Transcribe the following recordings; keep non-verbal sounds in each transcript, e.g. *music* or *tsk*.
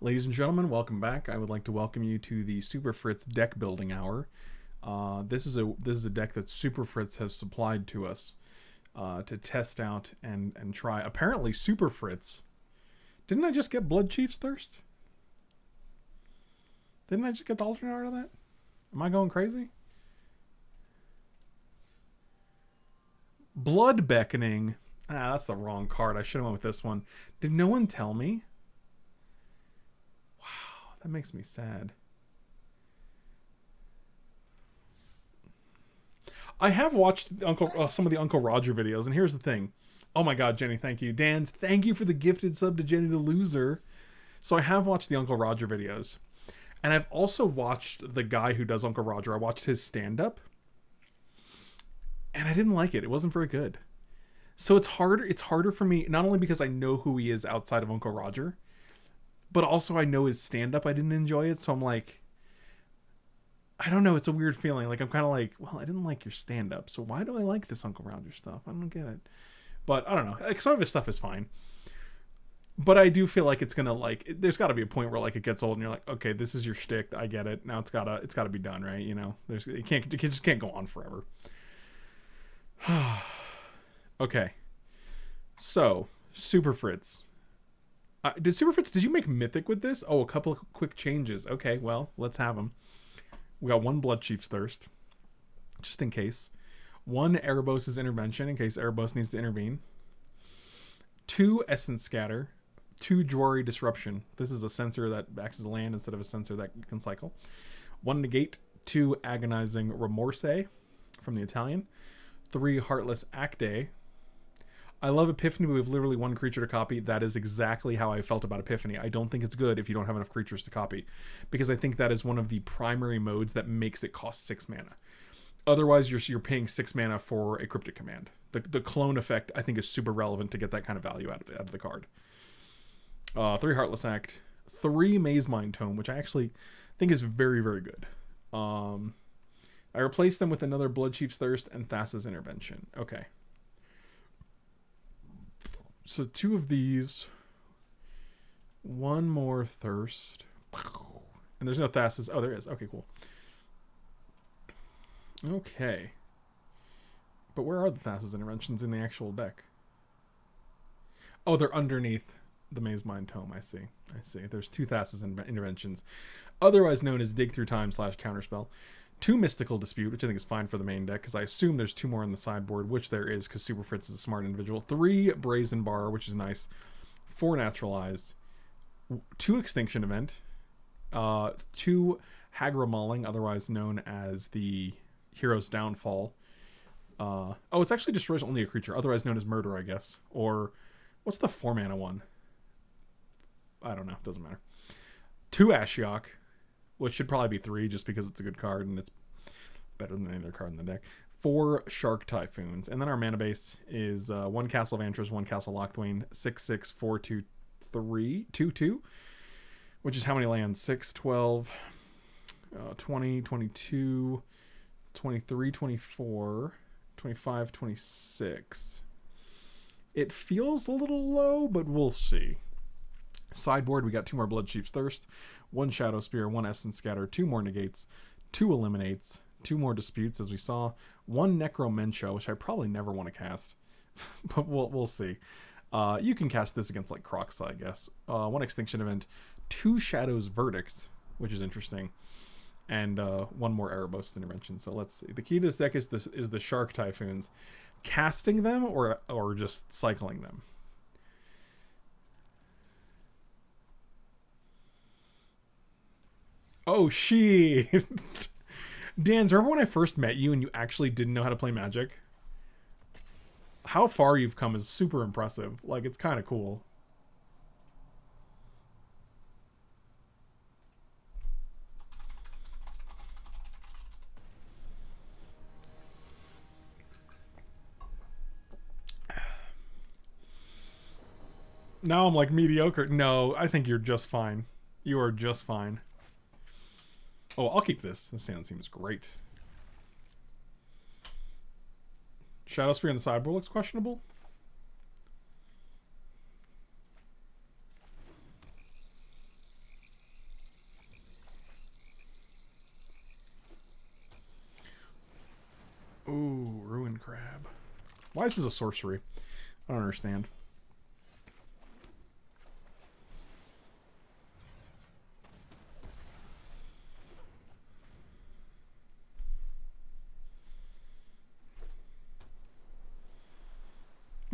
Ladies and gentlemen, welcome back. I would like to welcome you to the Super Fritz deck building hour. Uh, this is a this is a deck that Super Fritz has supplied to us uh, to test out and and try. Apparently, Super Fritz. Didn't I just get Bloodchief's Thirst? Didn't I just get the alternate art of that? Am I going crazy? Blood Beckoning. Ah, that's the wrong card. I should have went with this one. Did no one tell me? That makes me sad. I have watched Uncle uh, some of the Uncle Roger videos, and here's the thing. Oh my God, Jenny, thank you. Dan's, thank you for the gifted sub to Jenny the Loser. So I have watched the Uncle Roger videos, and I've also watched the guy who does Uncle Roger. I watched his stand up, and I didn't like it. It wasn't very good. So it's harder. It's harder for me not only because I know who he is outside of Uncle Roger, but also I know his stand up. I didn't enjoy it, so I'm like, I don't know. It's a weird feeling. Like I'm kind of like, well, I didn't like your stand up, so why do I like this Uncle Roger stuff? I don't get it. But I don't know. Like some of his stuff is fine. But I do feel like it's gonna like it- there's got to be a point where like it gets old and you're like, okay, this is your shtick. I get it. Now it's gotta it's gotta be done, right? You know, there's it can't it just can't go on forever. *sighs* okay, so Super Fritz. Uh, did Super Fritz? Did you make Mythic with this? Oh, a couple of quick changes. Okay, well, let's have them. We got one Bloodchief's Thirst, just in case. One Erebos' Intervention, in case Erebos needs to intervene. Two Essence Scatter. Two Jwari Disruption. This is a Censor that acts as a land instead of a Censor that can cycle. One Negate. Two Agonizing Remorse from the Italian. Three Heartless Act. I love Epiphany, but we have literally one creature to copy. That is exactly how I felt about Epiphany. I don't think it's good if you don't have enough creatures to copy, because I think that is one of the primary modes that makes it cost six mana. Otherwise, you're you're paying six mana for a cryptic command. The the clone effect I think is super relevant to get that kind of value out of out of the card. Uh, three Heartless Act, three Mazemind Tome, which I actually think is very very good. Um, I replaced them with another Bloodchief's Thirst and Thassa's Intervention. Okay. So two of these, one more Thirst, and there's no Thassa's. Oh, there is. Okay, cool. Okay. But where are the Thassa's interventions in the actual deck? Oh, they're underneath the Mazemind Tome. I see. I see. There's two Thassa's in- interventions, otherwise known as Dig Through Time slash Counterspell. Two Mystical Dispute, which I think is fine for the main deck, because I assume there's two more on the sideboard, which there is, because Super Fritz is a smart individual. Three Brazen Bar, which is nice. Four Neutralize. Two Extinction Event. Uh, two Hagra Mauling, otherwise known as the Hero's Downfall. Uh, oh, it's actually destroys only a creature, otherwise known as Murder, I guess. Or what's the four mana one? I don't know. Doesn't matter. Two Ashiok, which should probably be three, just because it's a good card and it's better than any other card in the deck. Four Shark Typhoons, and then our mana base is uh, one Castle Vantress, one Castle Locthwain, six six four two three two two, which is how many lands? 6, 12, uh, 20, 22, 23, 24, 25, 26. It feels a little low, but we'll see. Sideboard, we got two more Bloodchief's Thirst, one Shadowspear, one Essence Scatter, two more Negates, two Eliminates, two more Disputes, as we saw, one Necromentia, which I probably never want to cast, *laughs* but we'll, we'll see. Uh, you can cast this against like Kroxa, I guess. Uh, one Extinction Event, two Shadows Verdicts, which is interesting, and uh, one more Erebos Intervention. So let's see. The key to this deck is the, is the Shark Typhoons. Casting them or or just cycling them? Oh, she. *laughs* Dan's, remember when I first met you and you actually didn't know how to play Magic? How far you've come is super impressive. Like, it's kind of cool. Now I'm like mediocre. No, I think you're just fine. You are just fine. Oh, I'll keep this. This sound seems great. Shadowspear on the sideboard looks questionable. Ooh, Ruin Crab. Why is this a sorcery? I don't understand.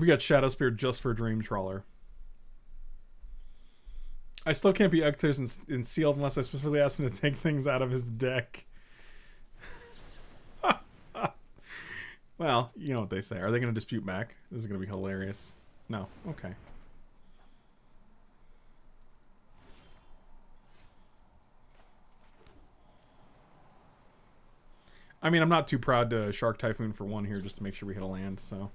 We got Shadowspear just for Dream Trawler. I still can't be Ektos and, and sealed unless I specifically ask him to take things out of his deck. *laughs* well, you know what they say. Are they going to dispute back? This is going to be hilarious. No. Okay. I mean, I'm not too proud to Shark Typhoon for one here just to make sure we hit a land, so...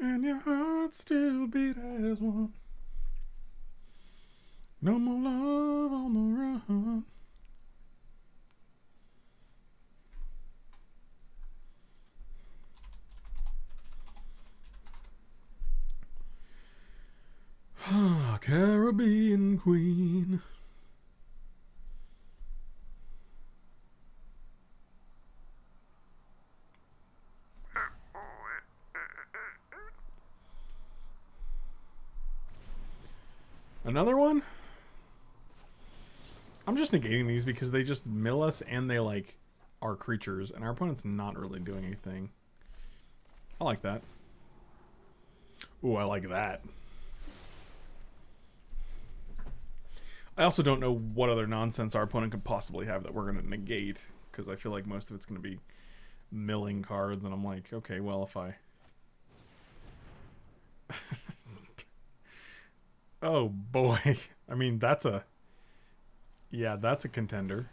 And your heart still beat as one. No more love on the run. *sighs* Caribbean Queen. Another one? I'm just negating these because they just mill us and they like our creatures and our opponent's not really doing anything. I like that. Ooh, I like that. I also don't know what other nonsense our opponent could possibly have that we're going to negate because I feel like most of it's going to be milling cards and I'm like, okay, well, if I *laughs* *laughs* Oh boy. *laughs* I mean, that's a Yeah, that's a contender.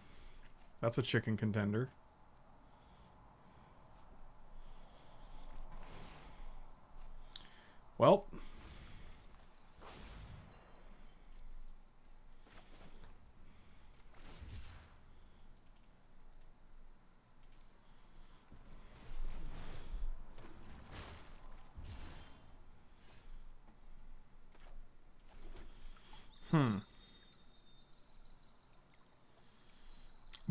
That's a chicken contender. Well, Hmm.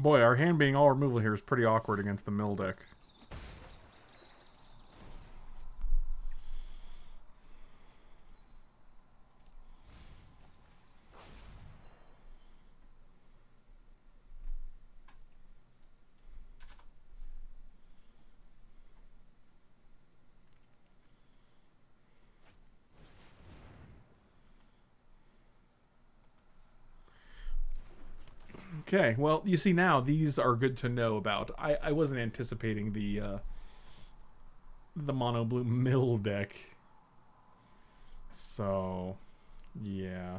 Boy, our hand being all removal here is pretty awkward against the mill deck. Okay, well, you see now these are good to know about. I, I wasn't anticipating the uh, the mono blue *laughs* mill deck. So, yeah.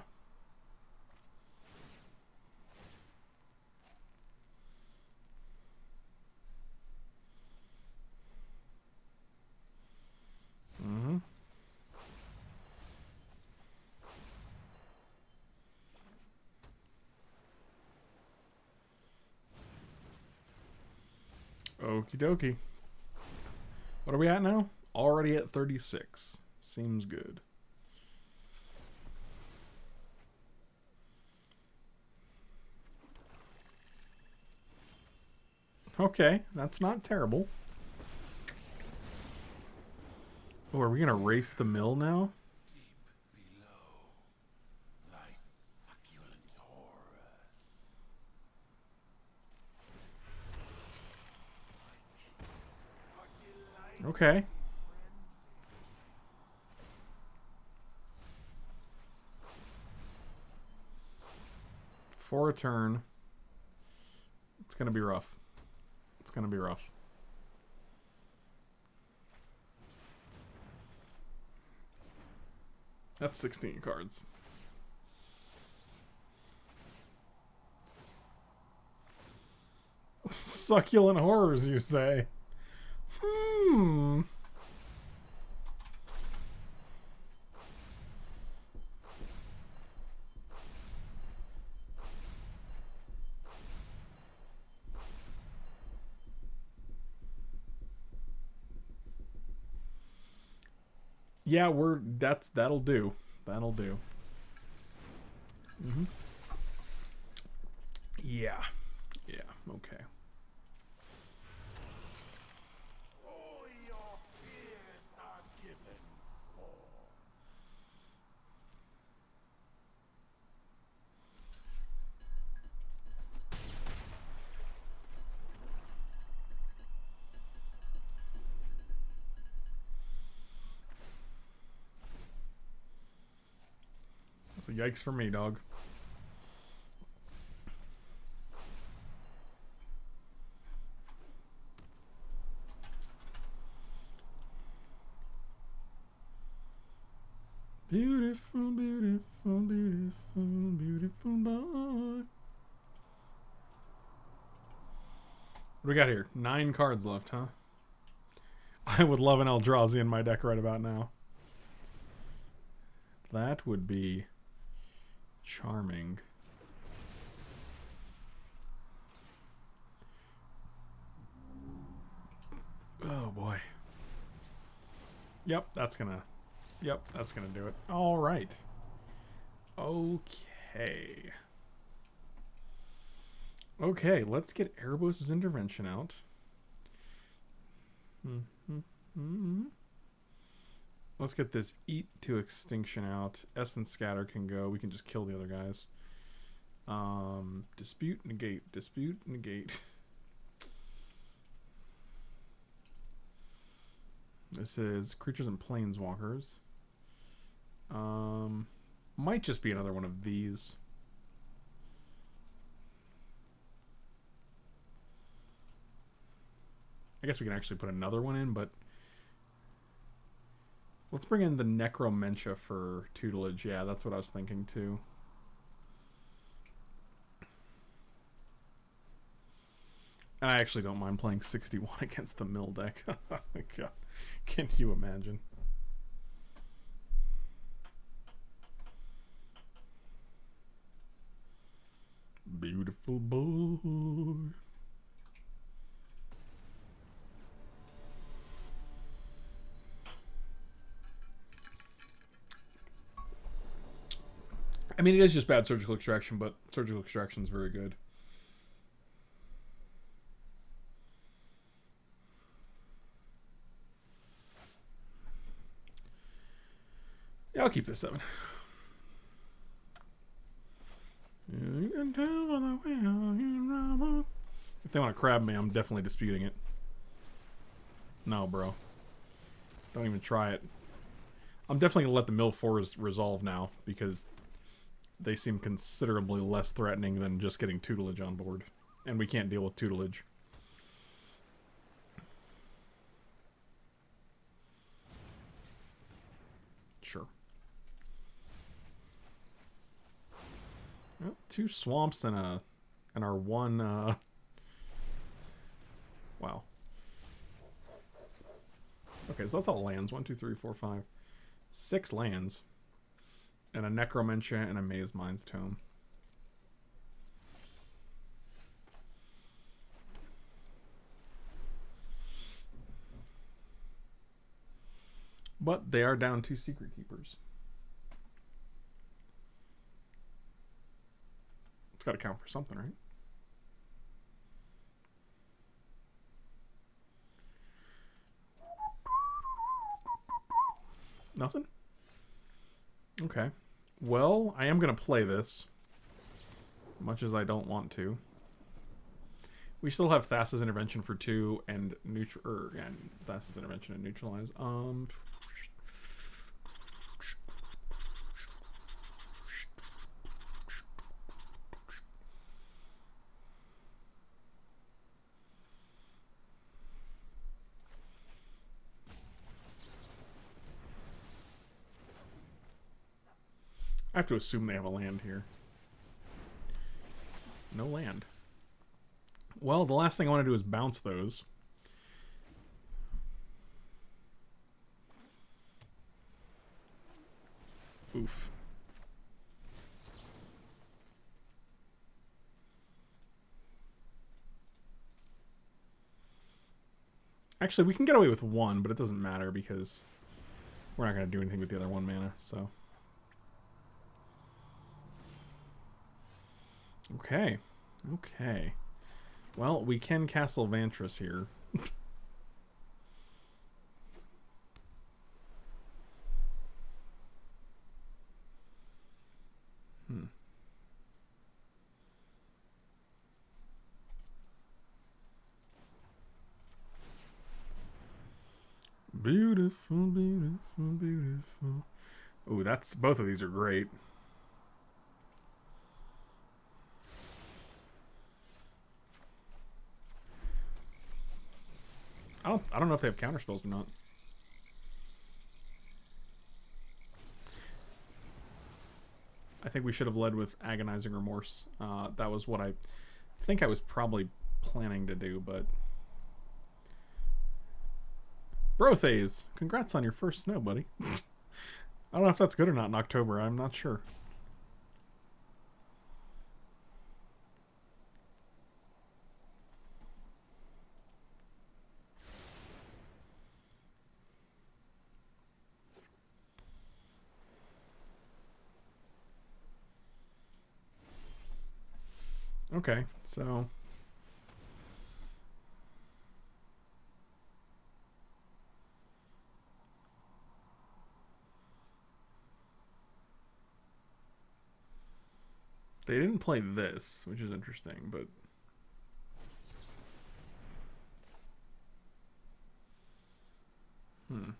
Mm-hmm. Okie dokie. What are we at now? Already at 36. Seems good. Okay, that's not terrible. Oh, are we going to race the mill now? Okay. For a turn. It's going to be rough. It's going to be rough. That's 16 cards. *laughs* Succulent horrors, you say? Hmm. yeah, we're that's that'll do. That'll do. Mm-hmm. Yeah. Yeah. Okay. Yikes for me, dog. Beautiful, beautiful, beautiful, beautiful boy. What do we got here? Nine cards left, huh? I would love an Eldrazi in my deck right about now. That would be charming. Oh boy. Yep, that's gonna. Yep, that's gonna do it. All right. Okay. Okay, let's get Erebos' intervention out. Mm-hmm. Let's get this eat to extinction out. Essence scatter can go. We can just kill the other guys. Um, dispute negate. Dispute negate. This is creatures and planeswalkers. Um, might just be another one of these. I guess we can actually put another one in, but let's bring in the Necromentia for tutelage. Yeah, that's what I was thinking too. And I actually don't mind playing 61 *laughs* against the mill deck. *laughs* Oh God, can you imagine? Beautiful boy. I mean, it is just bad surgical extraction, but surgical extraction is very good. Yeah, I'll keep this seven. If they want to crab me, I'm definitely disputing it. No, bro. Don't even try it. I'm definitely going to let the mill fours resolve now because they seem considerably less threatening than just getting tutelage on board. And we can't deal with tutelage. Sure. Well, two swamps and a and our one uh Wow. Okay, so that's all lands. One, two, three, four, five. Six lands and a Necromentia and a Mazemind's Tome. But they are down two Secretkeepers. It's got to count for something, right? Nothing? Okay. Well, I am going to play this. Much as I don't want to. We still have Thassa's Intervention for two and neutral er, and Thassa's Intervention and Neutralize. Um have to assume they have a land here. No land. Well, the last thing I want to do is bounce those. Oof. Actually, we can get away with one, but it doesn't matter because We're not going to do anything with the other one mana, so. Okay. Okay. Well, we can Castle Vantress here. hmm. Beautiful, beautiful, beautiful. Oh, that's both of these are great. I don't know if they have counter spells or not. I think we should have led with agonizing remorse. Uh, that was what I think I was probably planning to do, but Brothase, congrats on your first snow, buddy. *laughs* I don't know if that's good or not in October. I'm not sure. Okay, so They didn't play this, which is interesting, but Hmm.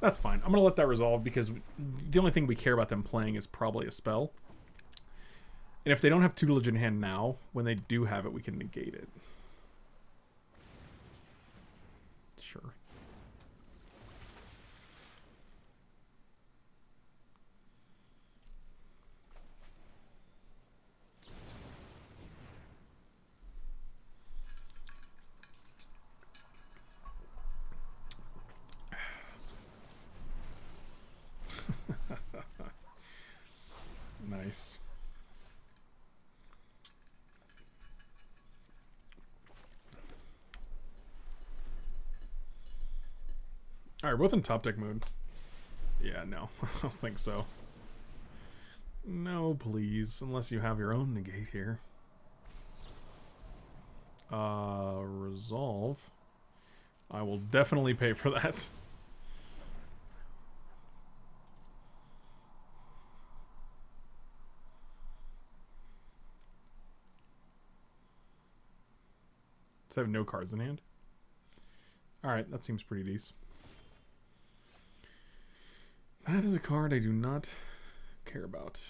That's fine. I'm going to let that resolve because the only thing we care about them playing is probably a spell. And if they don't have tutelage in hand now, when they do have it, we can negate it. Sure. nice. Alright, both in top deck mode. Yeah, no. *laughs* I don't think so. No, please. Unless you have your own negate here. Uh, resolve. I will definitely pay for that. Does have no cards in hand? Alright, that seems pretty decent. That is a card I do not care about.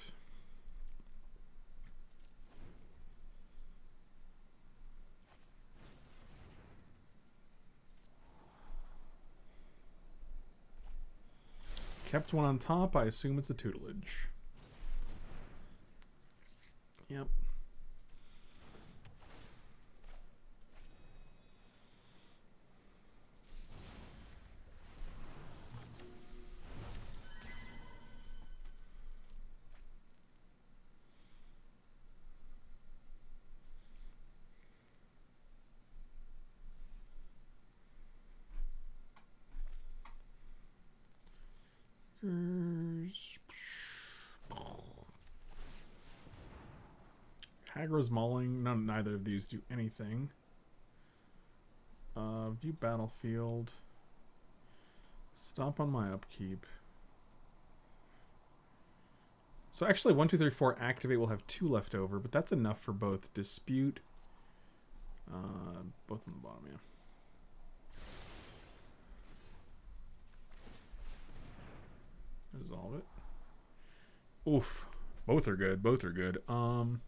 Kept one on top. I assume it's a tutelage. Yep. Hagra's Mauling. None, neither of these do anything. Uh, view battlefield. Stop on my upkeep. So actually, 1, 2, 3, 4 activate will have two left over, but that's enough for both dispute. Uh, both on the bottom, yeah. Resolve it. Oof. Both are good. Both are good. Um,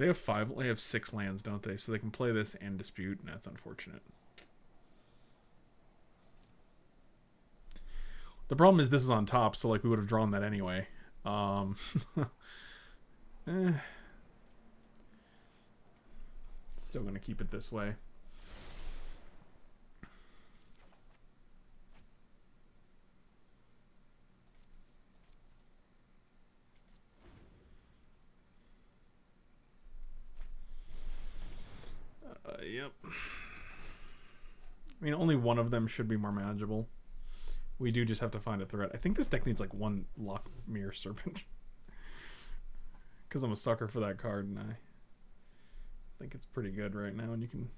they have five. They have six lands, don't they? So they can play this and dispute, and that's unfortunate. The problem is this is on top, so like we would have drawn that anyway. Um, *laughs* eh. Still gonna keep it this way. Uh, yep. I mean, only one of them should be more manageable. We do just have to find a threat. I think this deck needs like one Lock Mirror Serpent. *laughs* Because I'm a sucker for that card, and I think it's pretty good right now, and you can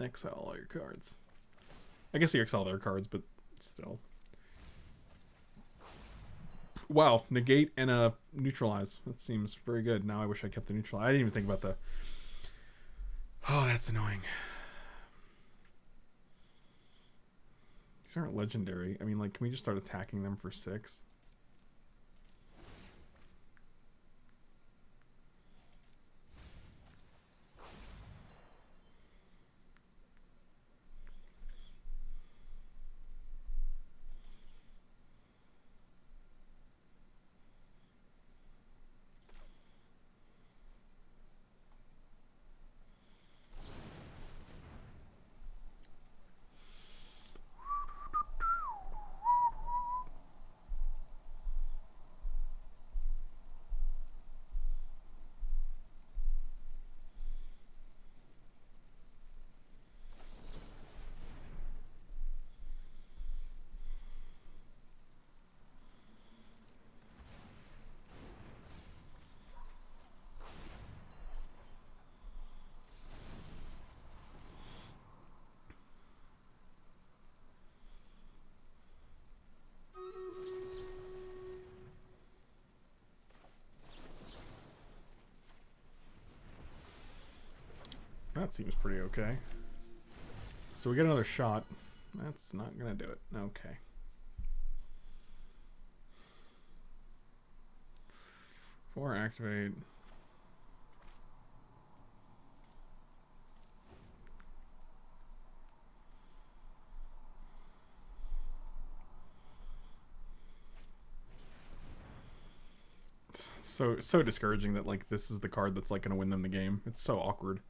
exile all your cards. I guess you exile their cards, but still. Wow, negate and uh, neutralize. That seems very good. Now I wish I kept the neutral. I didn't even think about the. *sighs* Oh, that's annoying. These aren't legendary. I mean, like, can we just start attacking them for six? That seems pretty okay. So we get another shot. That's not gonna do it. Okay. Four activate. so so discouraging that like this is the card that's like gonna win them the game. It's so awkward.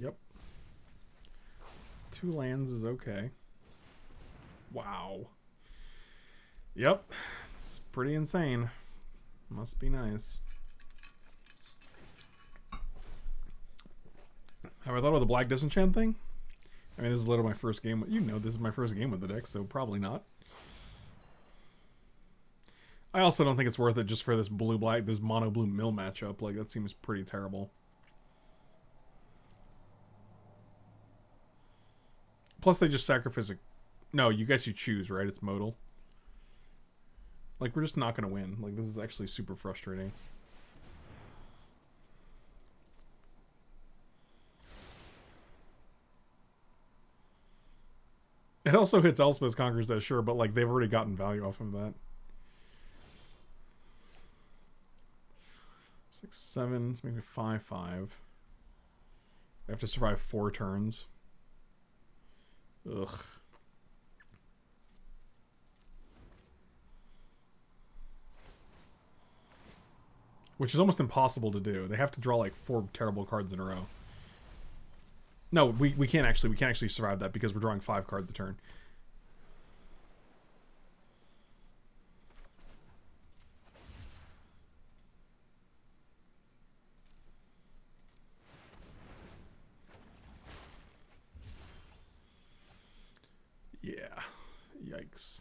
Yep. Two lands is okay. Wow. Yep. It's pretty insane. Must be nice. Have I thought of the Black Disenchant thing? I mean, this is literally my first game. You know, this is my first game with the deck, so probably not. I also don't think it's worth it just for this blue-black, this mono-blue mill matchup. Like, that seems pretty terrible. Plus, they just sacrifice a... No, you guys you choose, right? It's modal. Like, we're just not going to win. Like, this is actually super frustrating. It also hits Elspeth Conquers Death, sure, but, like, they've already gotten value off of that. Six, seven, maybe five, five. I have to survive four turns. Ugh. Which is almost impossible to do. They have to draw like four terrible cards in a row. No, we, we can't actually we can't actually survive that because we're drawing five cards a turn. Yeah. Yikes.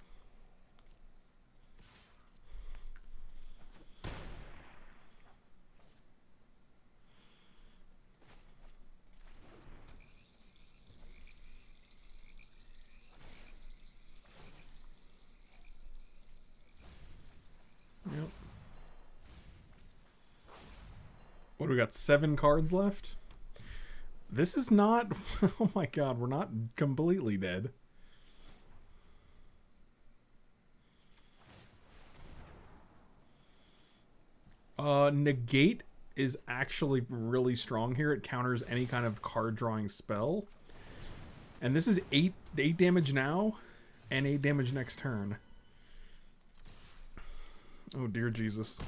Yep. What do we got? Seven cards left? This is not. *laughs* Oh my god, we're not completely dead. Uh, negate is actually really strong here. It counters any kind of card drawing spell. And this is eight eight damage now, and eight damage next turn. Oh dear Jesus.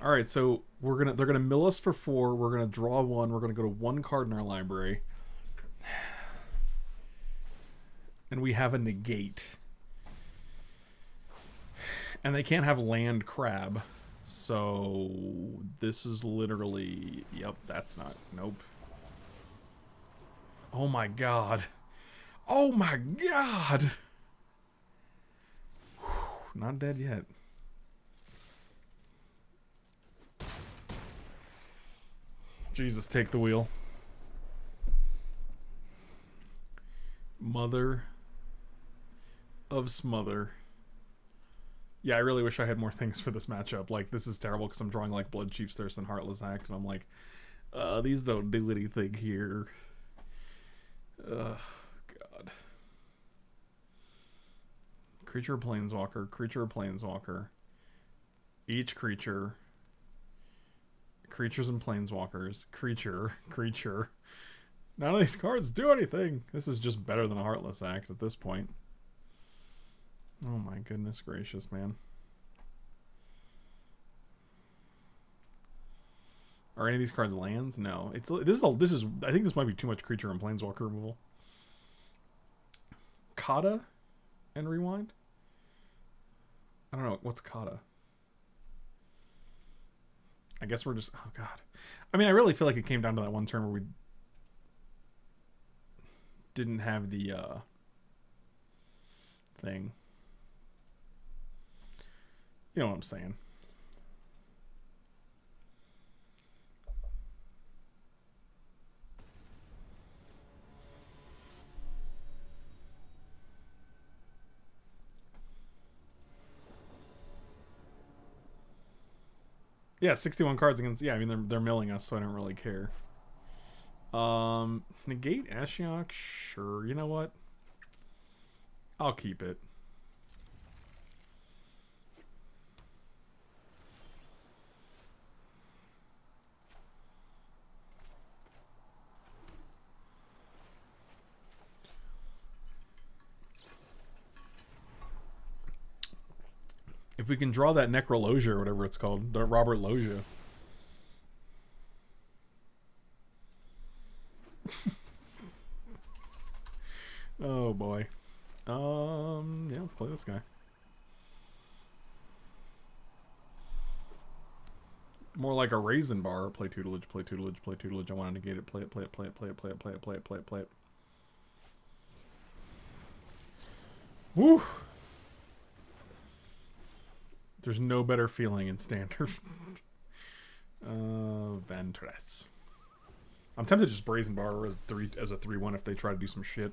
All right, so we're gonna they're gonna mill us for four. We're gonna draw one. We're gonna go to one card in our library, and we have a negate. And they can't have land crab. So this is literally yep, that's not nope. Oh my god. Oh my god. Whew, *sighs* not dead yet. Jesus, take the wheel. Mother of smother. Yeah, I really wish I had more things for this matchup. Like, this is terrible because I'm drawing like Bloodchief's Thirst and Heartless Act, and I'm like, uh, these don't do anything here. Ugh, God. Creature Planeswalker, creature Planeswalker. Each creature. Creatures and Planeswalkers. Creature, *laughs* creature. None of these cards do anything. This is just better than a Heartless Act at this point. Oh my goodness gracious, man. Are any of these cards lands? No. It's this is a, this is I think this might be too much creature and planeswalker removal. Kata and rewind. I don't know what's Kata. I guess we're just oh god. I mean, I really feel like it came down to that one turn where we didn't have the uh thing. You know what I'm saying. Yeah, 61 cards against. Yeah, I mean they're they're milling us, so I don't really care. Um, negate Ashiok. Sure. You know what? I'll keep it. If we can draw that Necrologia or whatever it's called, the Robert Logia. *laughs* oh boy. Um, yeah, let's play this guy. More like a raisin bar. Play tutelage, play tutelage, play tutelage. I want to negate it. Play it, play it, play it, play it, play it, play it, play it, play it, play it. Woo! There's no better feeling in standard. *laughs* uh, Vantress. I'm tempted to just brazen bar as three as a three one if they try to do some shit,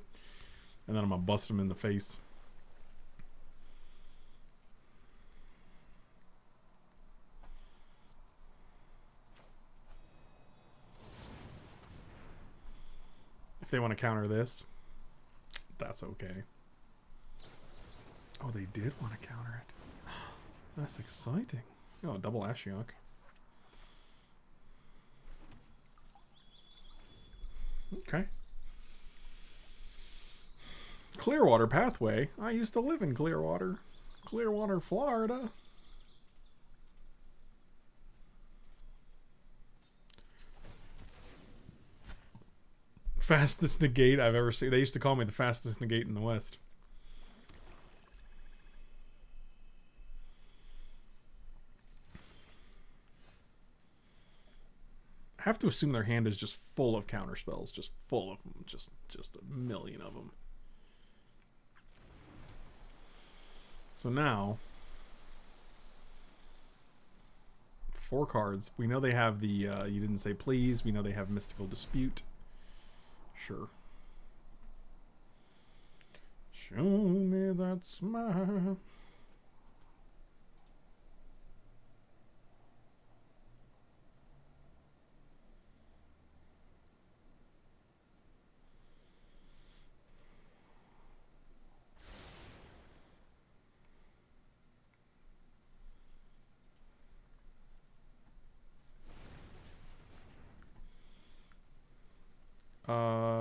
and then I'm gonna bust them in the face. If they want to counter this, that's okay. Oh, they did want to counter it. That's exciting. Oh, double Ashiok. Okay. Clearwater Pathway. I used to live in Clearwater. Clearwater, Florida. Fastest negate I've ever seen. They used to call me the fastest negate in the West. Have to assume their hand is just full of counter spells, just full of them, just just a million of them. So now, four cards. We know they have the. Uh, you didn't say please. We know they have mystical dispute. Sure. Show me that smile.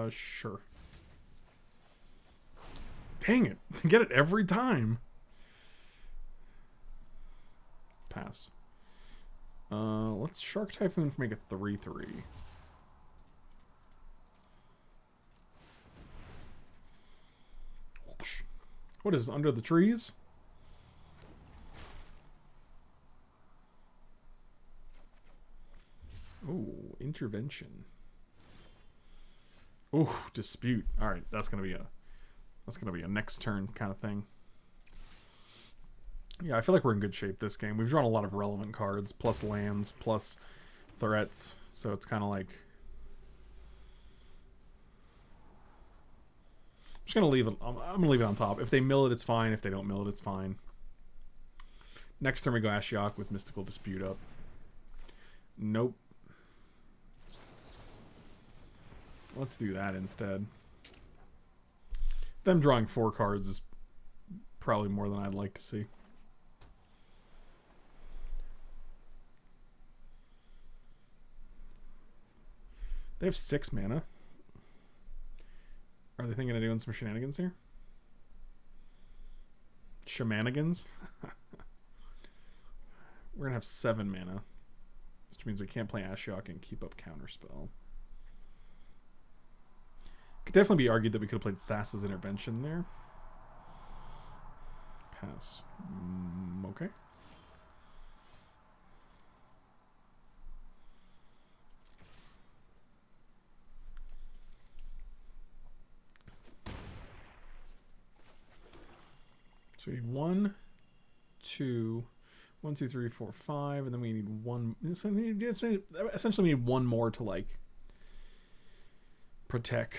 Uh, sure. Dang it. *laughs* Get it every time. Pass. Uh, let's Shark Typhoon make a 3-3. What is this, under the trees? Oh, intervention. Ooh, dispute. All right, that's gonna be a that's gonna be a next turn kind of thing. Yeah, I feel like we're in good shape this game. We've drawn a lot of relevant cards, plus lands, plus threats, so it's kind of like. I'm just gonna leave it. I'm, gonna leave it on top. If they mill it, it's fine. If they don't mill it, it's fine. Next turn we go Ashiok with Mystical Dispute up. Nope. Let's do that instead. Them drawing four cards is probably more than I'd like to see. They have six mana. Are they thinking of doing some shenanigans here? Shenanigans? *laughs* We're gonna have seven mana. Which means we can't play Ashiok and keep up Counterspell. Could definitely be argued that we could have played Thassa's Intervention there. Pass. Mm, okay. So we need one, two, one, two, three, four, five, and then we need one. Essentially, we need one more to like protect.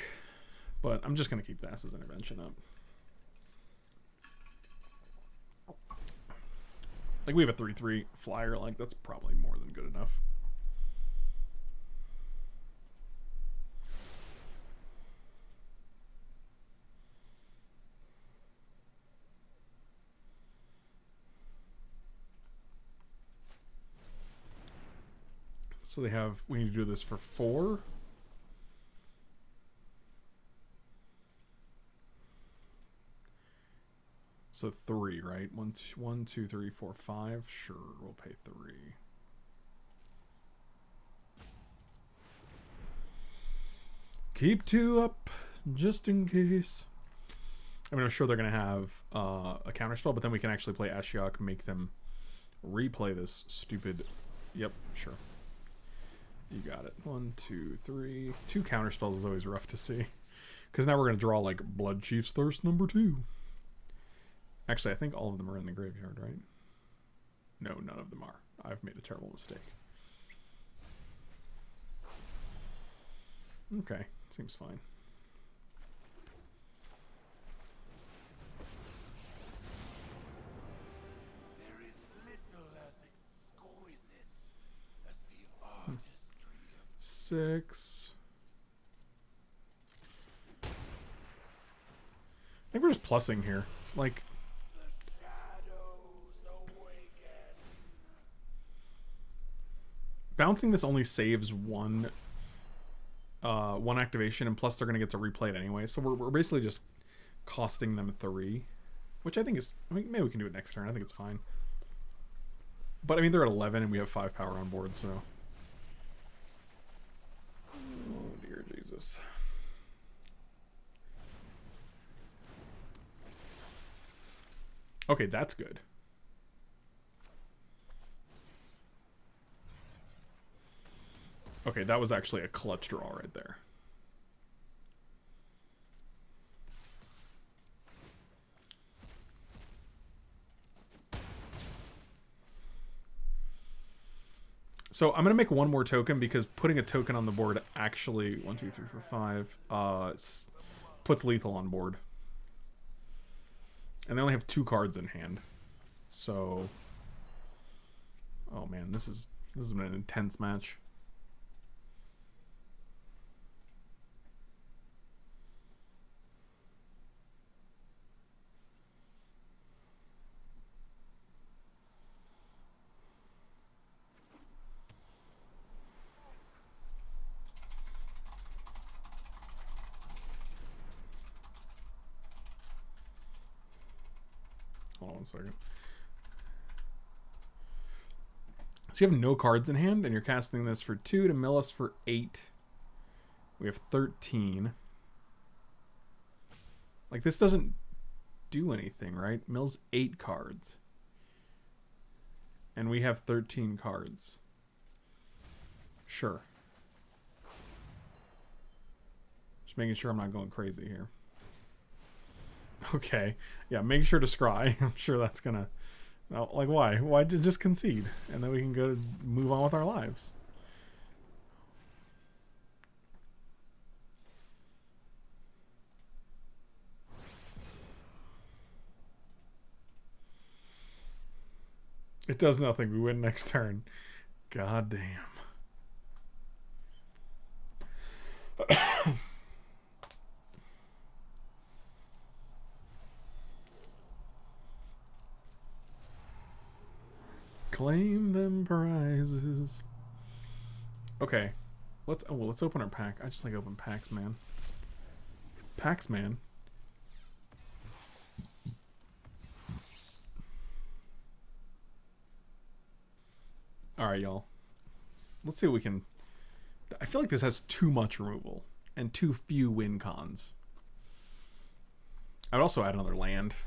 But I'm just gonna keep Thassa's intervention up. Like we have a three-three flyer. Like that's probably more than good enough. So they have, we need to do this for four. So three, right? One, two, one, two, three, four, five. Sure, we'll pay three. Keep two up, just in case. I mean, I'm sure they're going to have uh, a counter spell, but then we can actually play Ashiok, make them replay this stupid... Yep, sure. You got it. One, two, three. Two counter spells is always rough to see. Because now we're going to draw like Bloodchief's Thirst number two. Actually, I think all of them are in the graveyard, right? No, none of them are. I've made a terrible mistake. Okay, seems fine. There is little as as the artistry of Six. I think we're just plussing here. Like, bouncing this only saves one uh one activation and plus they're gonna get to replay it anyway. So we're, we're basically just costing them three which i think is i mean maybe we can do it next turn. I think it's fine. But i mean they're at 11 and we have five power on board so. Oh dear jesus. Okay that's good Okay, that was actually a clutch draw right there. So I'm gonna make one more token because putting a token on the board actually one, two, three, four, five, uh, puts lethal on board, and they only have two cards in hand. So, oh man, this is this has been an intense match. Hold on one second. So you have no cards in hand, and you're casting this for two to mill us for eight. We have 13. Like, this doesn't do anything, right? Mills eight cards. And we have 13 cards. Sure. Just making sure I'm not going crazy here. *laughs* Okay. Yeah, make sure to scry. *laughs* I'm sure that's gonna... Oh, like, why? Why just concede? And then we can go move on with our lives. It does nothing. We win next turn. God damn. Claim them prizes. Okay. Let's oh well, let's open our pack. I just like open packs, man. Packs, man. All right, y'all. Let's see what we can. I feel like this has too much removal and too few win cons. I'd also add another land.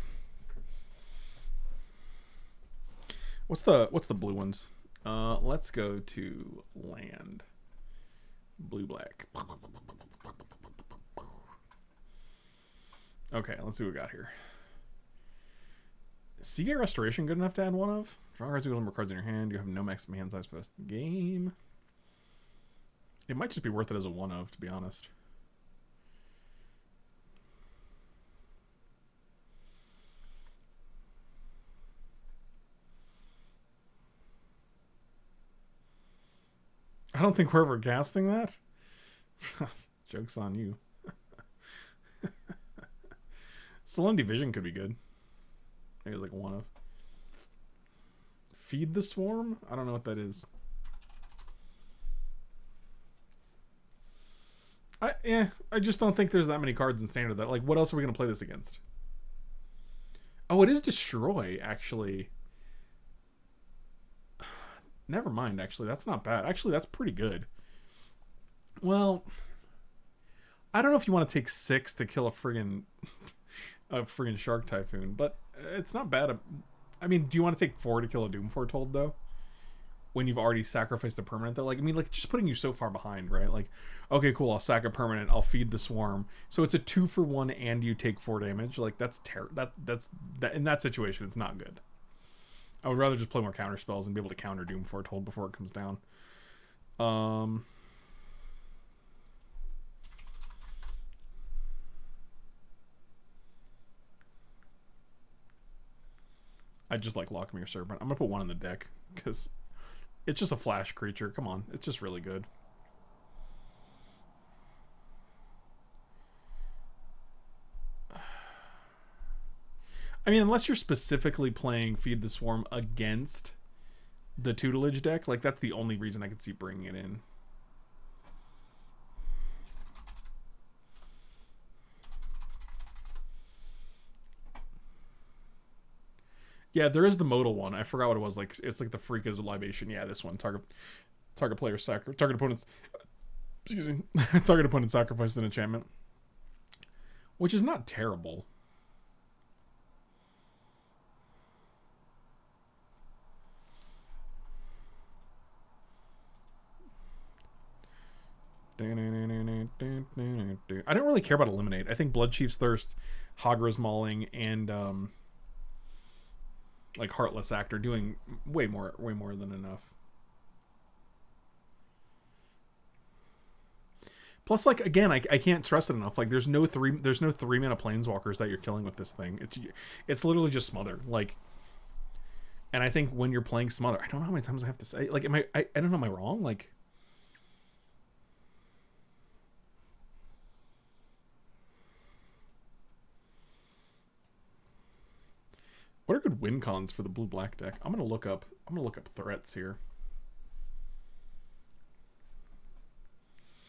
What's the what's the blue ones? Uh, let's go to land. Blue black. Okay, let's see what we got here. Sea Gate Restoration good enough to add one of? Draw cards equal number of cards in your hand. You have no maximum hand size for this game. It might just be worth it as a one of, to be honest. I don't think we're ever casting that. *laughs* Joke's on you. *laughs* Solemnity Vision could be good. Maybe it's like one of. Feed the Swarm? I don't know what that is. I yeah, I just don't think there's that many cards in standard that like what else are we gonna play this against? Oh, it is destroy, actually. Never mind, actually. That's not bad. Actually, that's pretty good. Well, I don't know if you want to take six to kill a friggin' *laughs* a friggin' shark typhoon, but it's not bad. I mean, do you want to take four to kill a doom foretold though? When you've already sacrificed a permanent, though, like I mean, like just putting you so far behind, right? Like, okay, cool, I'll sack a permanent, I'll feed the swarm, so it's a two for one, and you take four damage. Like that's ter- that that's that in that situation, it's not good. I would rather just play more counter spells and be able to counter Doom Foretold before it comes down. Um. I just like Lochmere Serpent. I'm gonna put one in the deck because it's just a flash creature. Come on, it's just really good. I mean, unless you're specifically playing Feed the Swarm against the tutelage deck, like that's the only reason I could see bringing it in. Yeah, there is the modal one. I forgot what it was. Like it's like the freak is a libation. Yeah, this one. Target target player sacri- target opponent's excuse me. *laughs* target opponent sacrificed an enchantment. Which is not terrible. I don't really care about eliminate. I think Bloodchief's Thirst, Hagra's Mauling, and um, like Heartless Act are doing way more, way more than enough. Plus, like again, I, I can't stress it enough. Like, there's no three, there's no three mana planeswalkers that you're killing with this thing. It's it's literally just smother. Like, and I think when you're playing smother, I don't know how many times I have to say. Like, am I? I, I don't know. Am I wrong? Like. What are good win cons for the blue black deck? I'm gonna look up. I'm gonna look up threats here.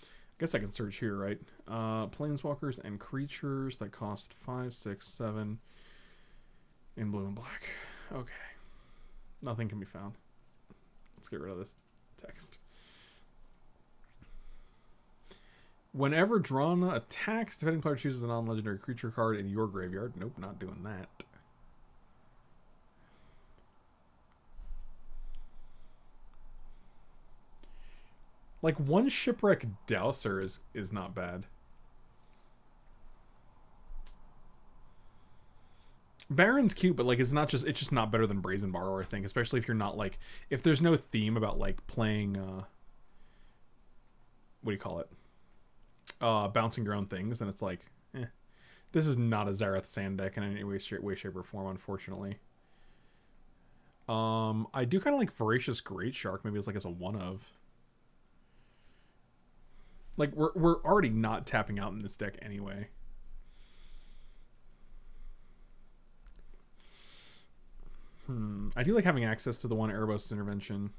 I guess I can search here, right? Uh, planeswalkers and creatures that cost five, six, seven in blue and black. Okay, nothing can be found. Let's get rid of this text. Whenever drawn attacks, defending player chooses a non-legendary creature card in your graveyard. Nope, not doing that. Like one shipwreck dowser is is not bad. Baron's cute, but like it's not just it's just not better than Brazen Borrower, I think, especially if you're not like if there's no theme about like playing uh what do you call it? Uh bouncing your own things, and it's like, eh. This is not a Zareth San deck in any way way, shape, or form, unfortunately. Um I do kinda like Voracious Greatshark, maybe it's like it's a one of. Like we're we're already not tapping out in this deck anyway. Hmm. I do like having access to the one Erebos intervention.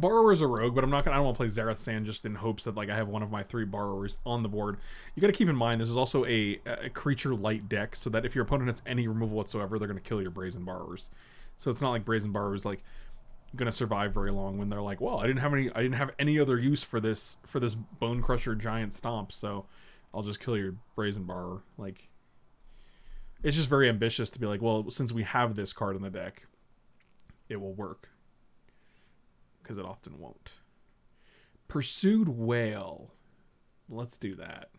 Borrower's a rogue, but I'm not gonna. I don't want to play Zareth San just in hopes that like I have one of my three borrowers on the board. You got to keep in mind this is also a, a creature light deck, so that if your opponent has any removal whatsoever, they're gonna kill your brazen borrowers. So it's not like brazen borrowers like gonna survive very long when they're like, well, I didn't have any, I didn't have any other use for this for this bone crusher giant stomp, so I'll just kill your brazen borrower. Like, it's just very ambitious to be like, well, since we have this card in the deck, it will work because it often won't. Pursued whale. Let's do that.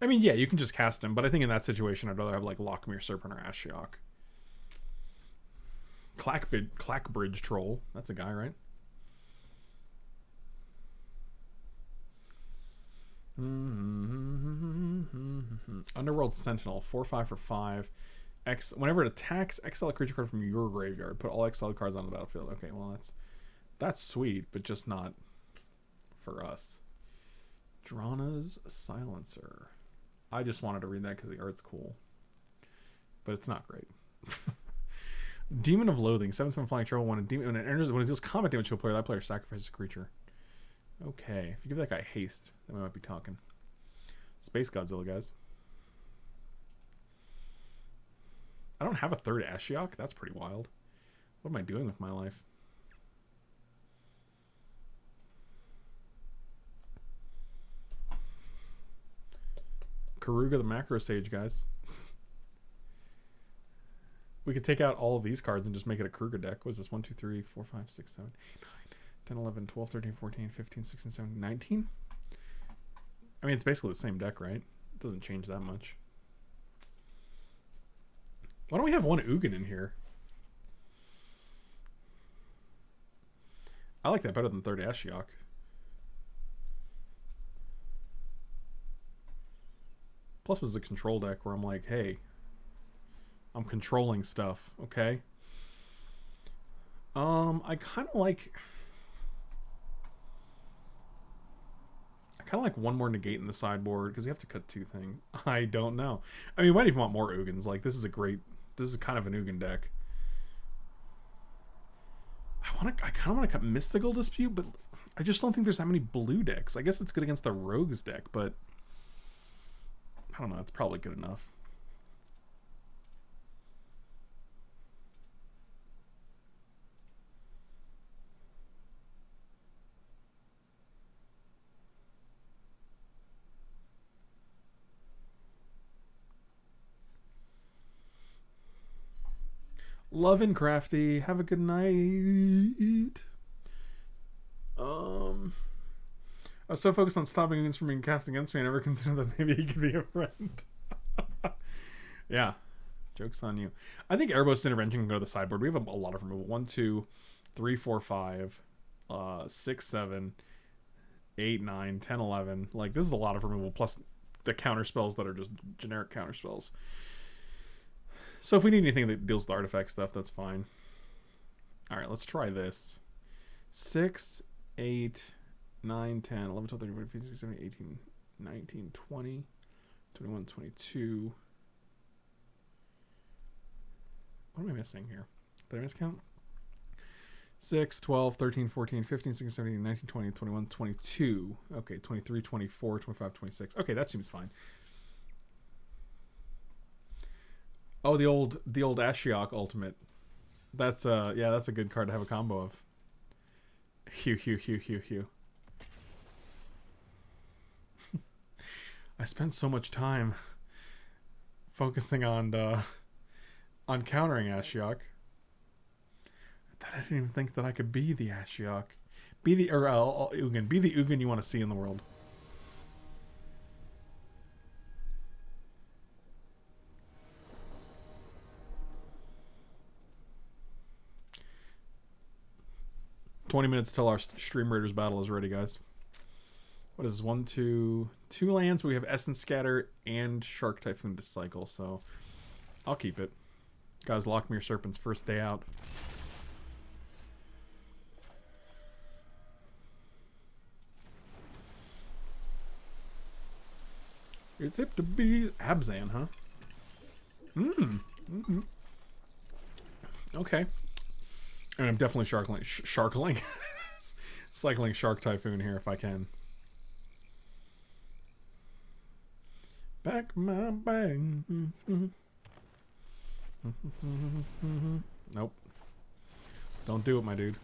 I mean, yeah, you can just cast him, but I think in that situation, I'd rather have like Lochmere Serpent or Ashiok. Clackbridge, Clackbridge Troll. That's a guy, right? Mm-hmm. *laughs* Underworld Sentinel, 4 5 for 5. X whenever it attacks, exile a creature card from your graveyard. Put all exiled cards on the battlefield. Okay, well that's that's sweet, but just not for us. Drana's Silencer. I just wanted to read that because the art's cool, but it's not great. *laughs* Demon of Loathing, seven seven flying troll. When demon when it enters when it deals combat damage to a player, that player sacrifices a creature. Okay, if you give that guy haste, then we might be talking. Space Godzilla, guys. I don't have a third Ashiok? That's pretty wild. What am I doing with my life? Keruga the Macrosage, guys. We could take out all of these cards and just make it a Keruga deck. Was this? 1, 2, 3, 4, 5, 6, 7, 8, 9, 10, 11, 12, 13, 14, 15, 16, 17, 19? I mean, it's basically the same deck, right? It doesn't change that much. Why don't we have one Ugin in here? I like that better than third Ashiok. Plus, it's a control deck where I'm like, hey, I'm controlling stuff, okay? Um, I kind of like... I kind of like one more negate in the sideboard because you have to cut two things. *laughs* I don't know. I mean, you might even want more Ugins. Like, this is a great this is kind of an Ugin deck. I want to. I kind of want to cut Mystical Dispute, but I just don't think there's that many blue decks. I guess it's good against the Rogues deck, but I don't know. It's probably good enough. Love and crafty. Have a good night. Um, I was so focused on stopping Ugins from being cast against me, I never *laughs* considered that maybe he could be a friend. *laughs* yeah, jokes on you. I think Erebos intervention can go to the sideboard. We have a, a lot of removal. One, two, three, four, five, uh, six, seven, eight, nine, ten, eleven. Like this is a lot of removal plus the counter spells that are just generic counter spells. So if we need anything that deals with artifact stuff, that's fine. All right, let's try this. 6, 8, 9, 10, 11, 12, 13, 14, 15, 16, 17, 18, 19, 20, 21, 22. What am I missing here? Did I miscount? 6, 12, 13, 14, 15, 16, 17, 19, 20, 21, 22. Okay, 23, 24, 25, 26. Okay, that seems fine. Oh, the old the old Ashiok ultimate. That's uh yeah, that's a good card to have a combo of. Hugh, Hugh, Hugh, Hugh, Hugh. *laughs* I spent so much time focusing on uh, on countering Ashiok. that I didn't even think that I could be the Ashiok. Be the or uh, uh, Ugin. Be the Ugin you want to see in the world. Twenty minutes till our Stream Raiders battle is ready, guys. What is this? one, two, two lands? We have Essence Scatter and Shark Typhoon this cycle, so I'll keep it. Guys, Lochmere Serpent's first day out. It's hip to be Abzan, huh? Mmm. Mm -hmm. Okay. And I'm definitely sharkling, sh sharkling, *laughs* cycling Shark Typhoon here if I can. Back my bang. *laughs* nope. Don't do it, my dude.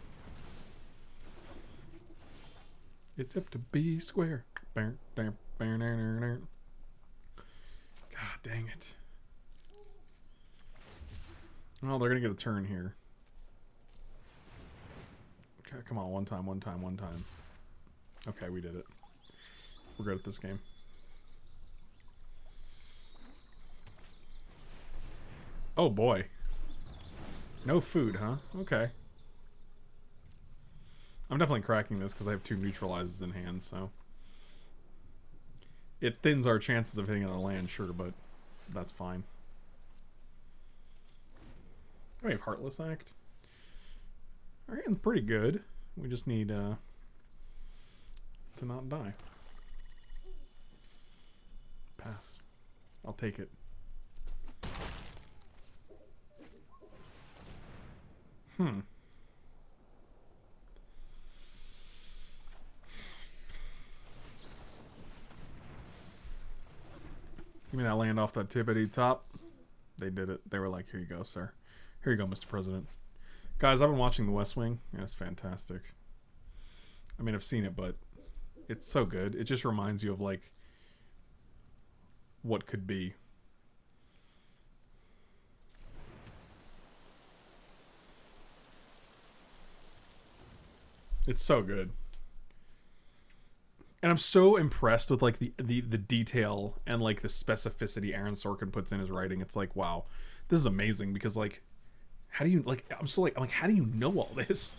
It's up to B square. God dang it. Well, they're going to get a turn here. Come on, one time, one time, one time. Okay, we did it. We're good at this game. Oh boy. No food, huh? Okay. I'm definitely cracking this because I have two neutralizes in hand, so... It thins our chances of hitting on a land, sure, but that's fine. We have Heartless Act. Our hand's pretty good. We just need uh, to not die. Pass. I'll take it. Hmm. Give me that land off that tippity top. They did it. They were like, here you go, sir. Here you go, Mr. President. Guys, I've been watching The West Wing. Yeah, it's fantastic. I mean, I've seen it, but it's so good. It just reminds you of, like, what could be. It's so good and I'm so impressed with like the, the the detail and like the specificity Aaron Sorkin puts in his writing. It's like, wow, this is amazing because like, how do you like? I'm still like, I'm like, how do you know all this?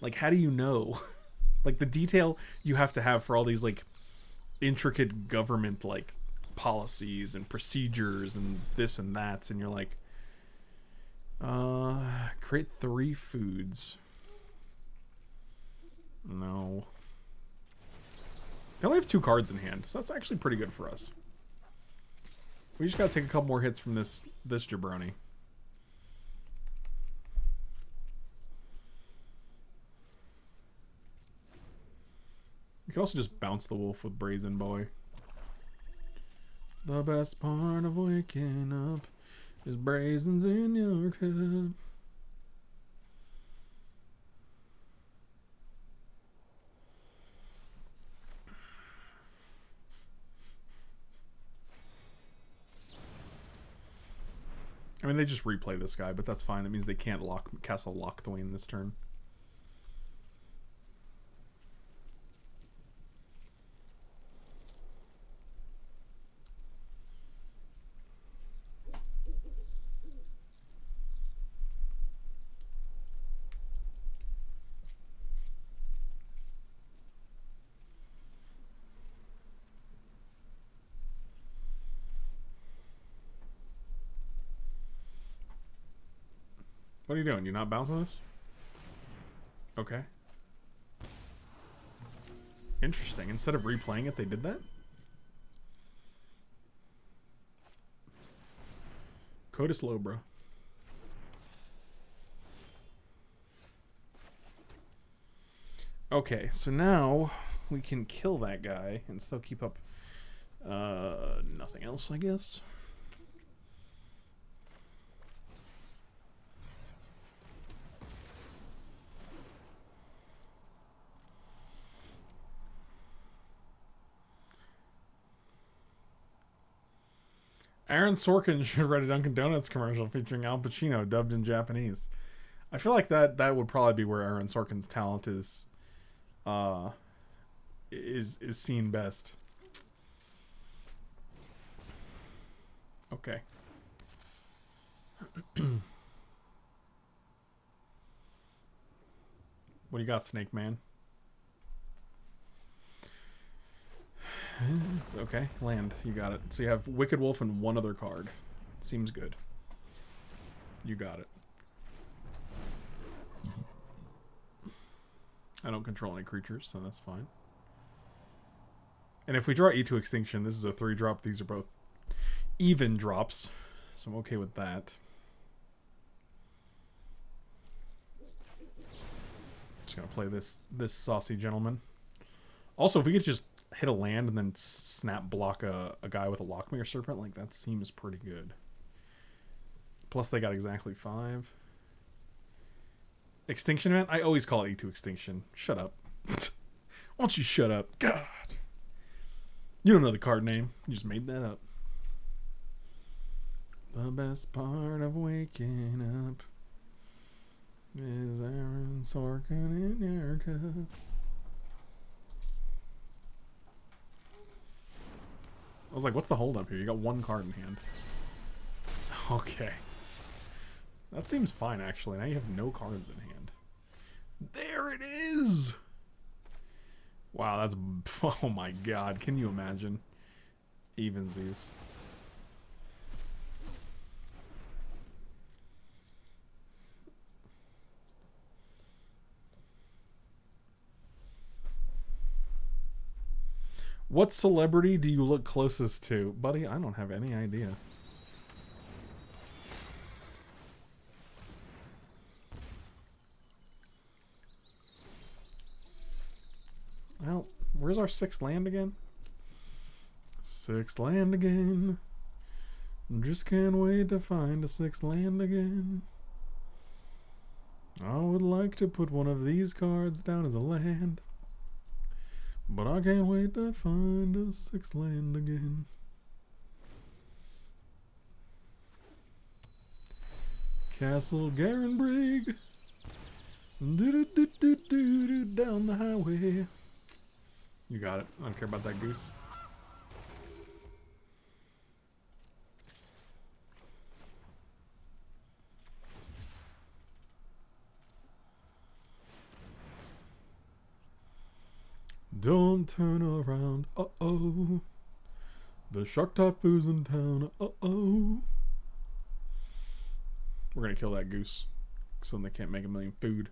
Like, how do you know? *laughs* like the detail you have to have for all these like intricate government like policies and procedures and this and that, and you're like, uh, create three foods. No. They only have two cards in hand, so that's actually pretty good for us. We just gotta take a couple more hits from this this jabroni. Can also just bounce the wolf with Brazen Boy. The best part of waking up is brazens in your cup. I mean, they just replay this guy, but that's fine. That means they can't castle lock Castle Locthwain this turn. What are you doing? You not bouncing this? Okay. Interesting. Instead of replaying it, they did that? Codis Lobra. Okay, so now we can kill that guy and still keep up uh, nothing else, I guess. Aaron Sorkin *laughs* should write a Dunkin' Donuts commercial featuring Al Pacino dubbed in Japanese. I feel like that that would probably be where Aaron Sorkin's talent is uh is is seen best. Okay. *clears throat* what do you got, Snake Man? It's okay. Land. You got it. So you have Wicked Wolf and one other card. Seems good. You got it. I don't control any creatures, so that's fine. And if we draw E2 Extinction, this is a 3 drop. These are both even drops, so I'm okay with that. Just gonna play this this saucy gentleman. Also, if we could just hit a land and then snap block a, a guy with a Lochmere Serpent, like that seems pretty good. Plus, they got exactly five. Extinction event? I always call it E2 Extinction. Shut up. *laughs* Why don't you shut up? God. You don't know the card name. You just made that up. The best part of waking up is Aaron Sorkin in your cup. I was like, what's the holdup here? You got one card in hand. *laughs* Okay. That seems fine, actually. Now you have no cards in hand. There it is! Wow, that's... *laughs* Oh my god, can you imagine? Evensies. What celebrity do you look closest to? Buddy, I don't have any idea. Well, where's our sixth land again? Sixth land again. Just can't wait to find a sixth land again. I would like to put one of these cards down as a land. But I can't wait to find a sixth land again. Castle Garenbrig. Do do do do do down the highway. You got it. I don't care about that goose. Turn around. Uh oh. The shark typhoon's in town. Uh oh. We're gonna kill that goose. So they can't make a million food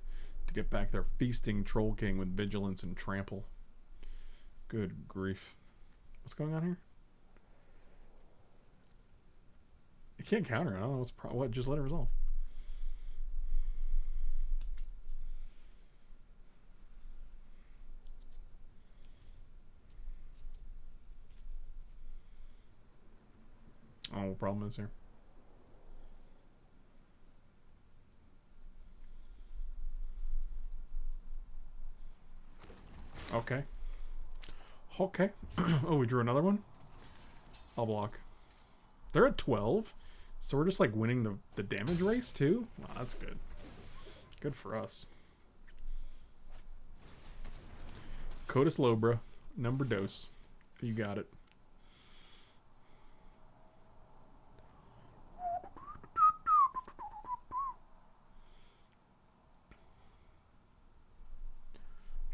to get back their feasting Troll King with vigilance and trample. Good grief. What's going on here? You can't counter. I don't know what's pro- what. Just let it resolve. Problem is here? Okay. Okay. *clears throat* oh, we drew another one? I'll block. They're at 12. So we're just like winning the, the damage race too? Wow, that's good. Good for us. Codus Lobra, number dose. You got it.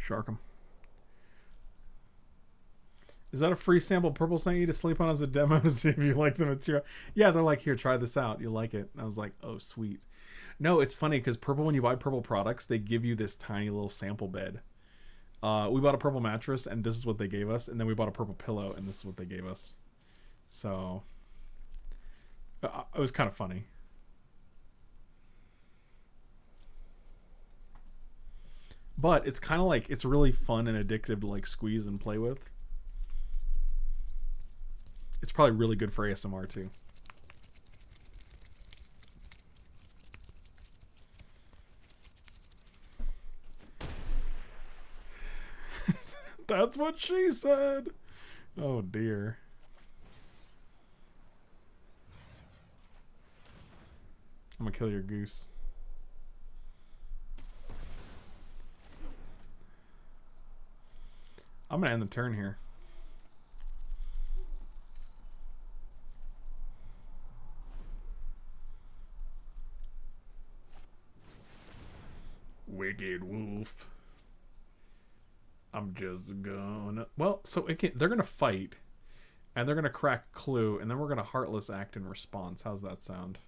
Shark. Is that a free sample Purple sent you to sleep on as a demo to *laughs* see if you like the material? Yeah, they're like, here, try this out. You'll like it. And I was like, oh, sweet. No, it's funny because Purple, when you buy Purple products, they give you this tiny little sample bed. Uh, we bought a Purple mattress, and this is what they gave us. And then we bought a Purple pillow, and this is what they gave us. So, uh, it was kind of funny. But it's kind of like, it's really fun and addictive to like squeeze and play with. It's probably really good for ASMR too. *laughs* That's what she said. Oh dear. I'm gonna kill your goose. I'm gonna end the turn here. Wicked wolf. I'm just gonna. Well, so can, they're gonna fight, and they're gonna crack clue, and then we're gonna heartless act in response. How's that sound?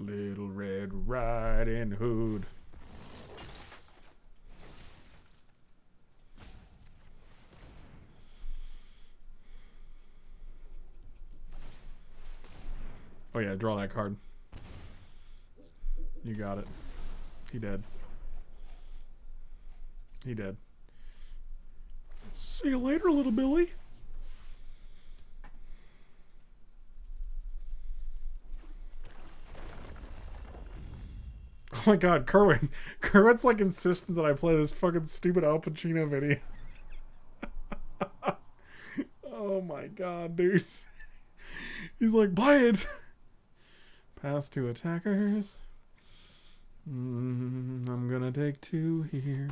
Little Red Riding Hood. Oh yeah, draw that card. You got it. He dead. He dead. See you later, little Billy. My god, Kerwin. *laughs* Kerwin's like insistent that I play this fucking stupid Al Pacino video. *laughs* oh my god, dude. *laughs* He's like, play it. Pass to attackers. Mm, I'm gonna take two here.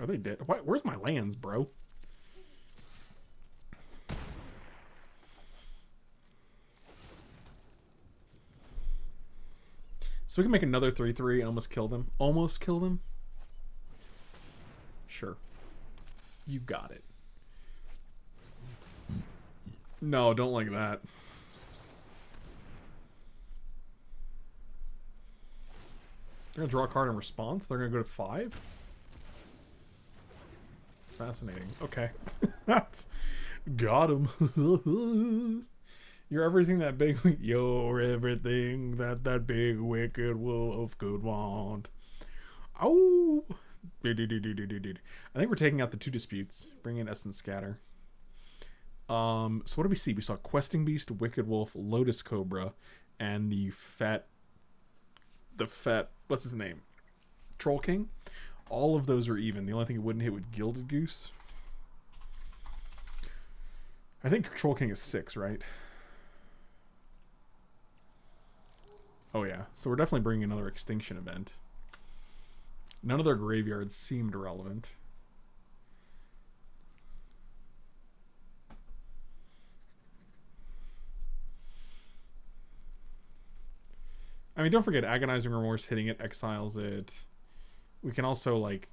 Are they dead? Why, where's my lands, bro? So we can make another 3-3 and almost kill them. Almost kill them? Sure. You got it. No, don't like that. They're gonna draw a card in response? They're gonna go to five? Fascinating. Okay. *laughs* That's got him. *laughs* You're everything that big *laughs* you're everything that that big wicked wolf could want. Oh I think we're taking out the two disputes, Bring in Essence Scatter. Um, so what did we see? We saw Questing Beast, Wicked Wolf, Lotus Cobra, and the fat, the fat, what's his name? Troll King. All of those are even. The only thing it wouldn't hit would Gilded Goose. I think Troll King is six, right? Oh yeah, so we're definitely bringing another Extinction event. None of their graveyards seemed relevant. I mean, don't forget, Agonizing Remorse hitting it exiles it. We can also like,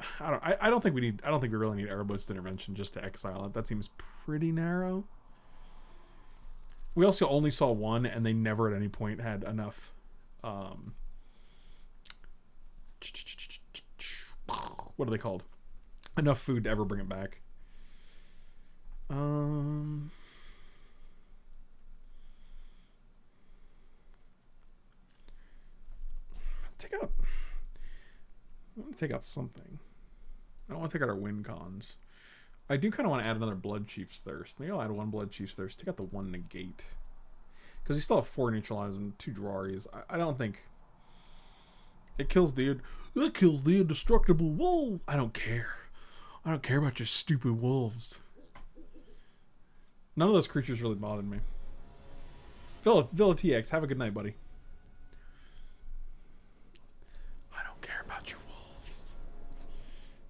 *sighs* I don't, I, I don't think we need, I don't think we really need Erebos intervention just to exile it. That seems pretty narrow. We also only saw one, and they never at any point had enough. Um, *tsk* what are they called? Enough food to ever bring it back. Um. Take out. I want to take out something. I don't want to take out our win cons. I do kind of want to add another Bloodchief's Thirst. Maybe I'll add one Bloodchief's Thirst. Take out the one Negate. Because you still have four neutralize and two Jwaris. I, I don't think it kills the that kills the indestructible wolf. I don't care. I don't care about your stupid wolves. None of those creatures really bothered me. Villa, Villa TX, have a good night, buddy. I don't care about your wolves.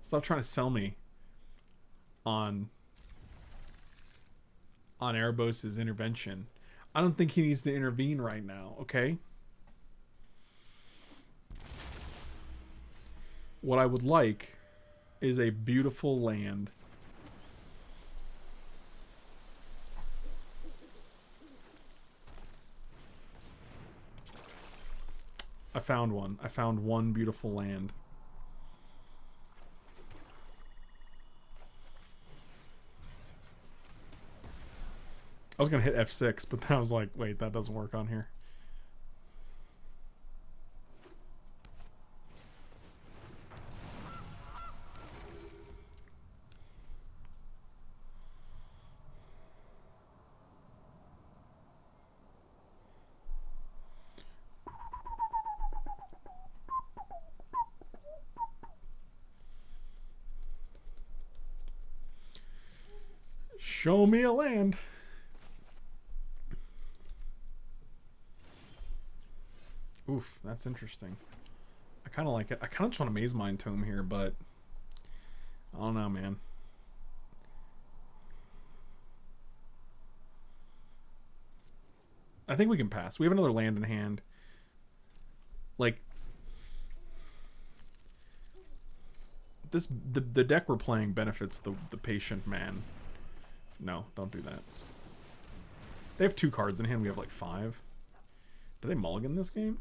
Stop trying to sell me on on Erebos' intervention. I don't think he needs to intervene right now, okay? What I would like is a beautiful land. I found one. I found one beautiful land. I was going to hit F6, but then I was like, wait, that doesn't work on here. Show me a land. Oof, that's interesting. I kind of like it. I kind of just want a Mazemind Tome here, but I don't know, man. I think we can pass. We have another land in hand. Like this, the the deck we're playing benefits the the patient man. No, don't do that. They have two cards in hand. We have like five. Do they mulligan this game?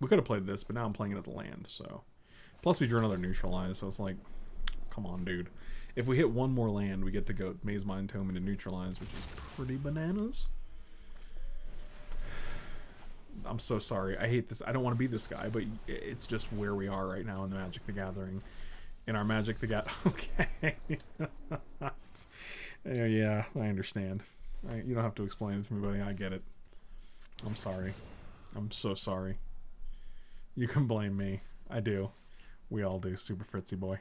We could have played this, but now I'm playing it as a land, so. Plus we drew another neutralize, so it's like, come on, dude. If we hit one more land, we get to go Mazemind Tome into neutralize, which is pretty bananas. I'm so sorry. I hate this. I don't want to be this guy, but it's just where we are right now in the Magic the Gathering. In our Magic the Gathering. *laughs* Okay. *laughs* yeah, I understand. You don't have to explain it to me, buddy. I get it. I'm sorry. I'm so sorry. You can blame me. I do. We all do, Super Fritzy boy.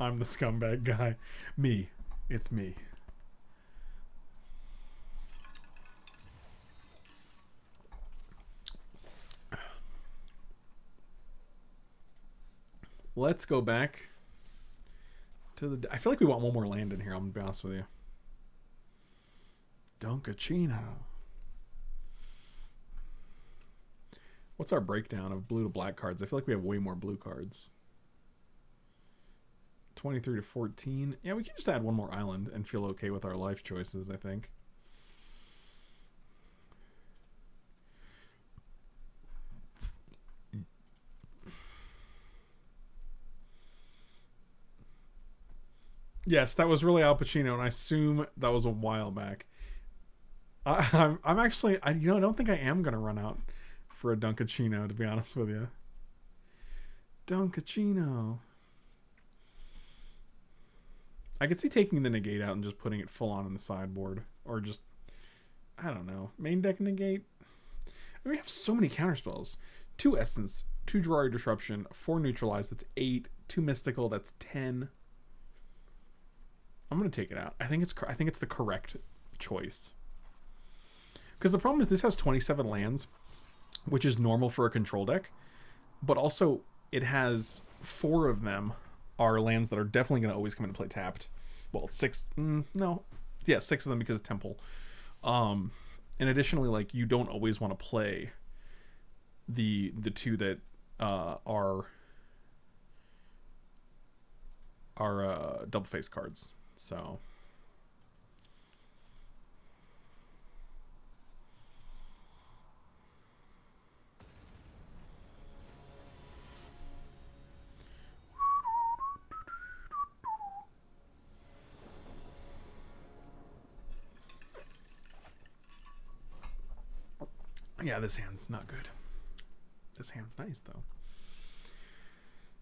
I'm the scumbag guy. Me. It's me. Let's go back to the. I feel like we want one more land in here. I'm gonna be honest with you. Dunkachino. What's our breakdown of blue to black cards? I feel like we have way more blue cards. 23 to 14. Yeah, we can just add one more island and feel okay with our life choices, I think. Yes, that was really Al Pacino, and I assume that was a while back. I, I'm, I'm actually, I, you know, I don't think I am gonna run out for a Dunkachino, to be honest with you. Dunkachino. I could see taking the negate out and just putting it full on in the sideboard, or just, I don't know, main deck negate. I mean, we have so many counterspells. Two essence, two Jwari disruption, four neutralize. That's eight. Two mystical. That's ten. I'm gonna take it out. I think it's I think it's the correct choice. Because the problem is this has 27 lands, which is normal for a control deck, but also it has four of them are lands that are definitely going to always come into play tapped. Well, six, mm, no, yeah, six of them because of Temple. Um, and additionally, like you don't always want to play the the two that uh, are are uh, double face cards. So Yeah, this hand's not good. This hand's nice, though.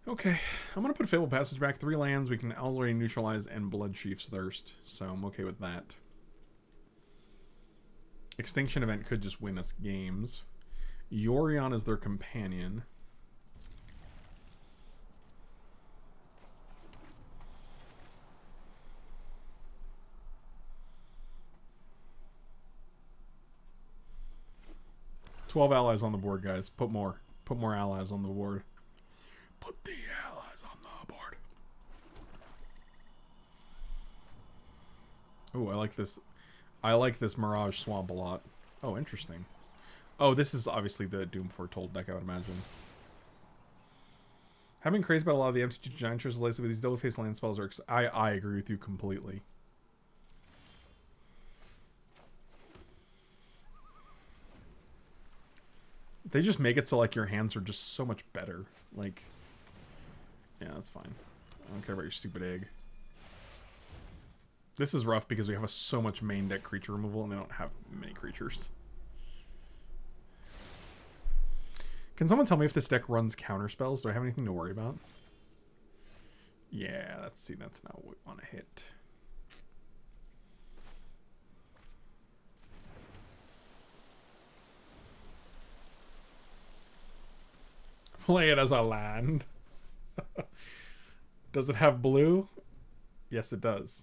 Okay, I'm going to put Fable Passage back. Three lands. We can already neutralize and Blood Bloodchief's Thirst, so I'm okay with that. Extinction Event could just win us games. Yorion is their companion. 12 allies on the board, guys. Put more. Put more allies on the board. Put the allies on the board. Oh, I like this. I like this Mirage Swamp a lot. Oh, interesting. Oh, this is obviously the Doom Foretold deck, I would imagine. Having crazy about a lot of the MTG Giant Treasures with these double-faced land spells are... I, I agree with you completely. They just make it so like your hands are just so much better. Like, yeah, that's fine. I don't care about your stupid egg. This is rough because we have a, so much main deck creature removal and they don't have many creatures. Can someone tell me if this deck runs counter spells? Do I have anything to worry about? Yeah, let's see. That's not what we want to hit. Play it as a land. *laughs* Does it have blue? Yes, it does.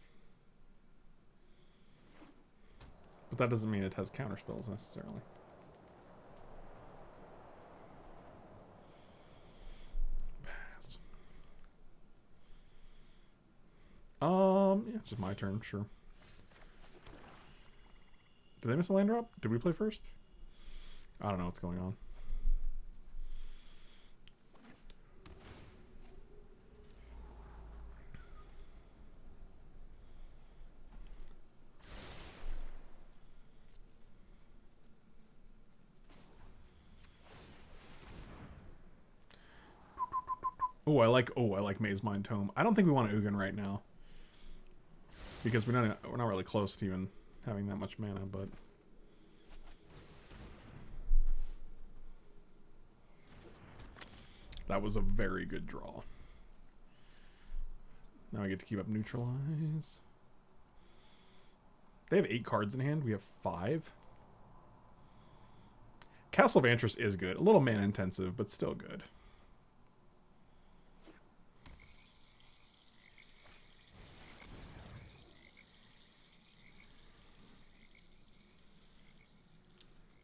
But that doesn't mean it has counter spells necessarily. Pass. Um, yeah, it's just my turn, sure. Did they miss a land drop? Did we play first? I don't know what's going on. Oh, I like. Oh, I like Mazemind Tome. I don't think we want to Ugin right now because we're not we're not really close to even having that much mana. But that was a very good draw. Now I get to keep up neutralize. They have eight cards in hand. We have five. Castle Vantress is good. A little mana intensive, but still good.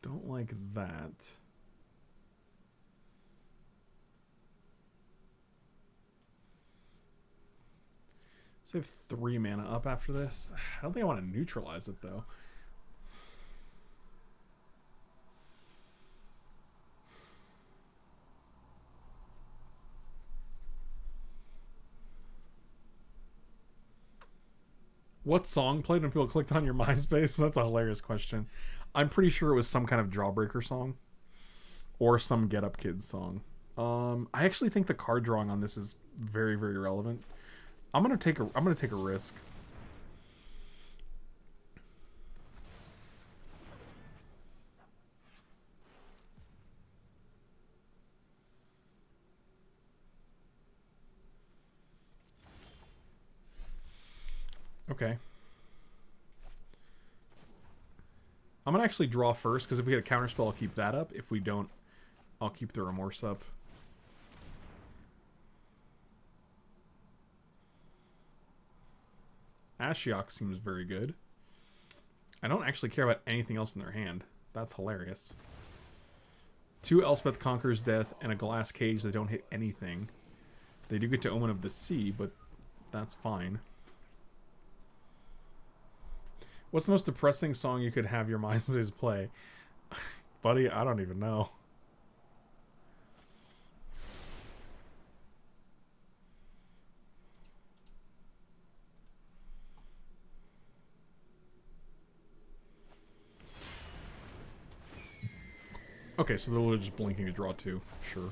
Don't like that. have three mana up after this. I don't think I want to neutralize it though. What song played when people clicked on your *laughs* MySpace? That's a hilarious question. I'm pretty sure it was some kind of Jawbreaker song or some Get Up Kids song. Um, I actually think the card drawing on this is very, very relevant. I'm gonna take a I'm gonna take a risk. Okay. I'm gonna actually draw first because if we get a counter spell, I'll keep that up. If we don't, I'll keep the remorse up. Ashiok seems very good. I don't actually care about anything else in their hand. That's hilarious. Two Elspeth Conquers Death and a Glass Cage that don't hit anything. They do get to Omen of the Sea, but that's fine. What's the most depressing song you could have your MySpace *laughs* play? *sighs* Buddy, I don't even know. Okay, so they're just blinking to draw two. Sure.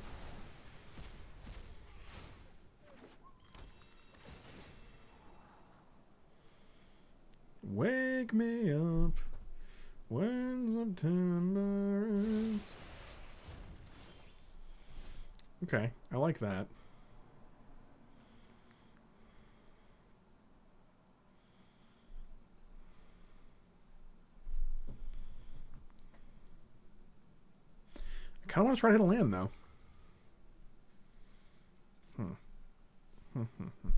Wake me up when September ends. Okay, I like that. I kind of want to try to hit a land, though. Hmm. hmm, hmm, hmm.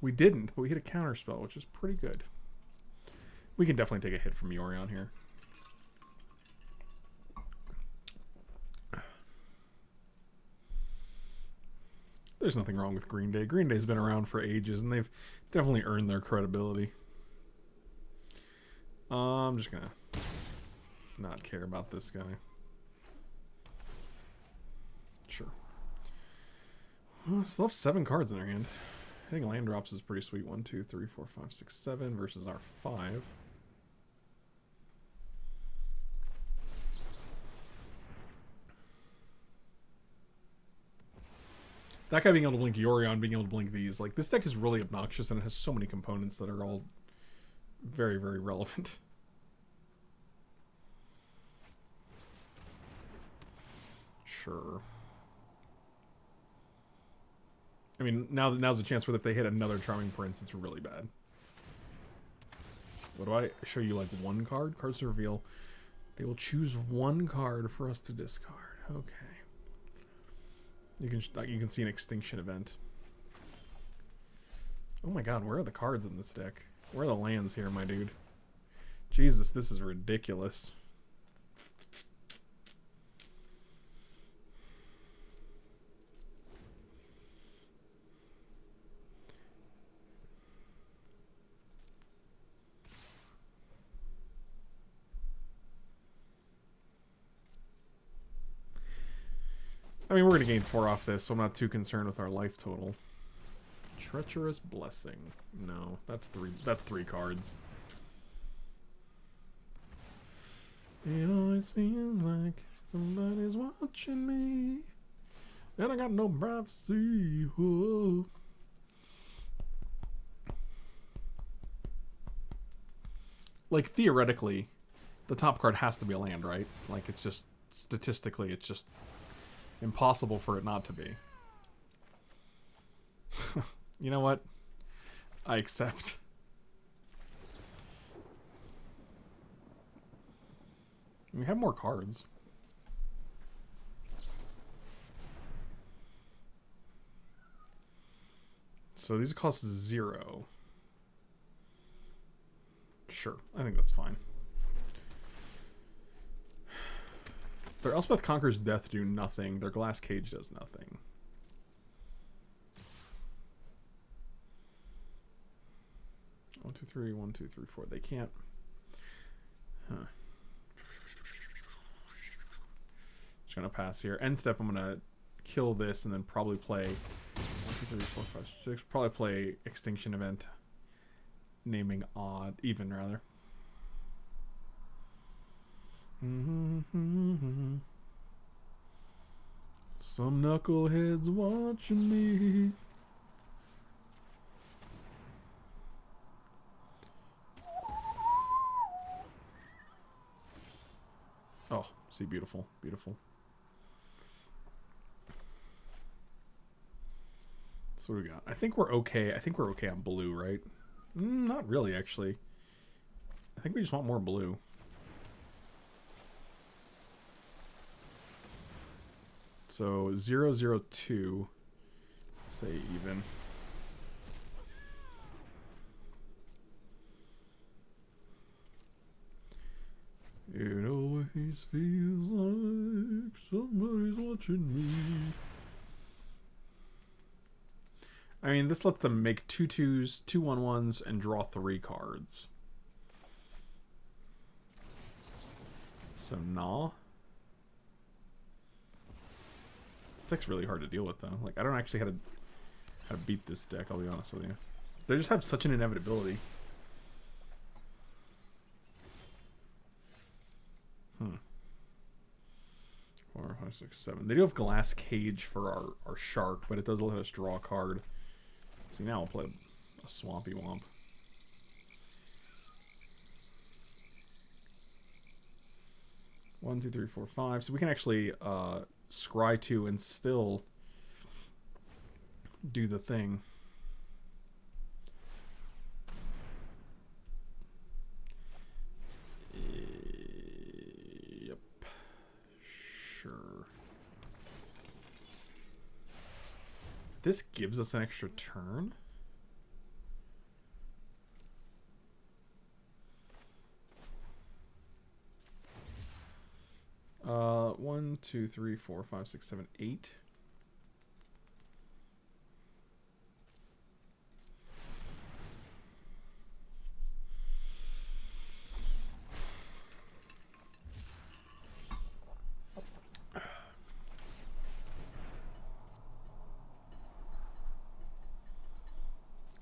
We didn't, but we hit a counter spell, which is pretty good. We can definitely take a hit from Yorion here. There's nothing wrong with Green Day. Green Day's been around for ages, and they've definitely earned their credibility. Uh, I'm just gonna not care about this guy. Sure. Well, still have seven cards in their hand. I think land drops is pretty sweet. One, two, three, four, five, six, seven versus our five. That guy being able to blink Yorion, being able to blink these, like this deck is really obnoxious and it has so many components that are all very, very relevant. *laughs* Sure. I mean, now now's a chance where if they hit another Charming Prince, it's really bad. What do I show you? Like one card? Cards to reveal. They will choose one card for us to discard. Okay. You can like you can see an extinction event. Oh my god, where are the cards in this deck? Where are the lands here, my dude? Jesus, this is ridiculous. Mean, we're going to gain four off this, so I'm not too concerned with our life total. Treacherous Blessing. No, that's three. That's three cards. It always feels like somebody's watching me, and I got no privacy. Whoa. Like theoretically, the top card has to be a land, right? Like it's just statistically, it's just impossible for it not to be. *laughs* you know what? I accept. We have more cards. So these cost zero. Sure, I think that's fine. Their Elspeth Conquers Death do nothing. Their Glass Cage does nothing. One, two, three, one, two, three, four. They can't. Huh. Just gonna pass here. End step, I'm gonna kill this and then probably play one, two, three, four, five, six. Probably play Extinction Event. Naming odd, even rather. Mm-hmm. Some knuckleheads watching me. Oh, see, beautiful, beautiful. So what we got? I think we're okay. I think we're okay on blue, right? Mm, not really, actually. I think we just want more blue. So 002, say even. It always feels like somebody's watching me. I mean, this lets them make two twos, two one ones, and draw three cards. So, nah. This deck's really hard to deal with, though. Like, I don't actually how to how to beat this deck. I'll be honest with you. They just have such an inevitability. Hmm. Four, five, six, seven. They do have Glass Cage for our, our Shark, but it does let us draw a card. See, now I'll play a Swampy Womp. One, two, three, four, five. So we can actually uh, scry two and still do the thing. Yep. Sure. This gives us an extra turn? Uh, one, two, three, four, five, six, seven, eight.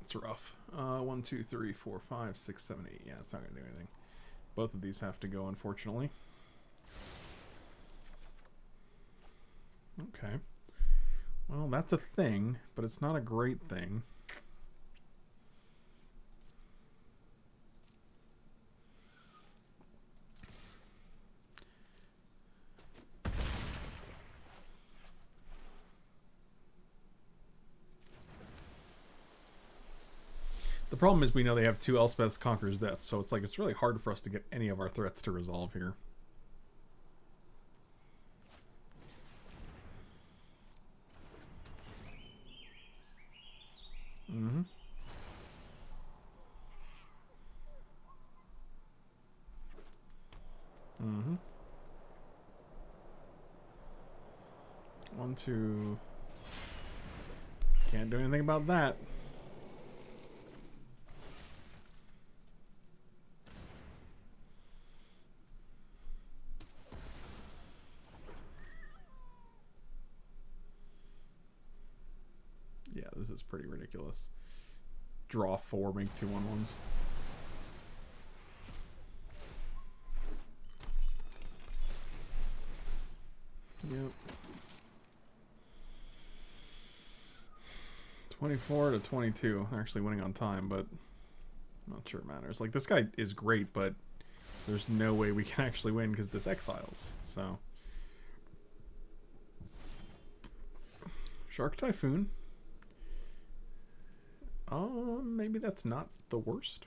It's rough. Uh, one, two, three, four, five, six, seven, eight. Yeah, it's not gonna do anything. Both of these have to go, unfortunately. Okay. Well, that's a thing, but it's not a great thing. The problem is we know they have two Elspeth's Conqueror's Deaths, so it's like it's really hard for us to get any of our threats to resolve here. Mm-hmm. Mm-hmm. Two. Can't do anything about that. Yeah, this is pretty ridiculous. Draw four, make two one ones. Yep. 24 to 22. They're actually winning on time, but I'm not sure it matters. Like, this guy is great, but there's no way we can actually win because this exiles. So. Shark Typhoon. Uh, maybe that's not the worst.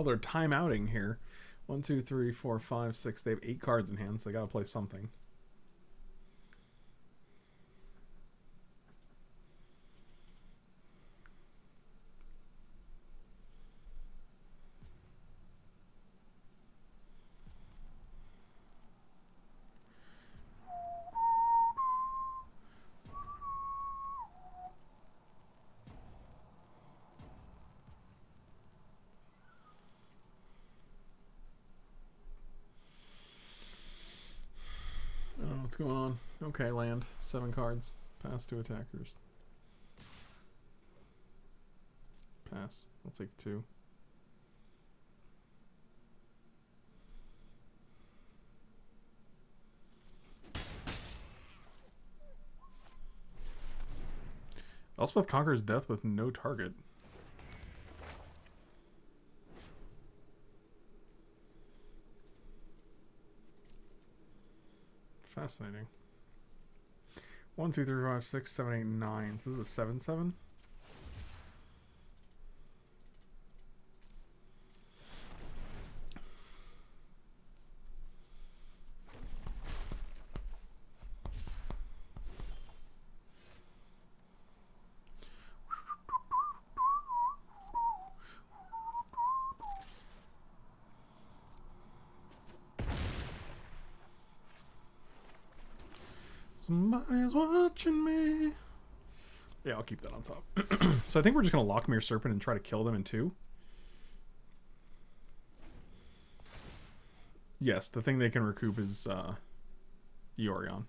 Well, they're timeouting here. One, two, three, four, five, six. They have eight cards in hand, so they gotta play something. I don't know what's going on. Okay, land. Seven cards. Pass to attackers. Pass. I'll take two. Elspeth conquers death with no target. Fascinating. 1, 2, 3, 5, 6, 7, 8, 9. So this is a 7, 7? is watching me. Yeah, I'll keep that on top. *clears throat* so I think we're just going to Lochmere Serpent and try to kill them in two. Yes, the thing they can recoup is uh, Yorion.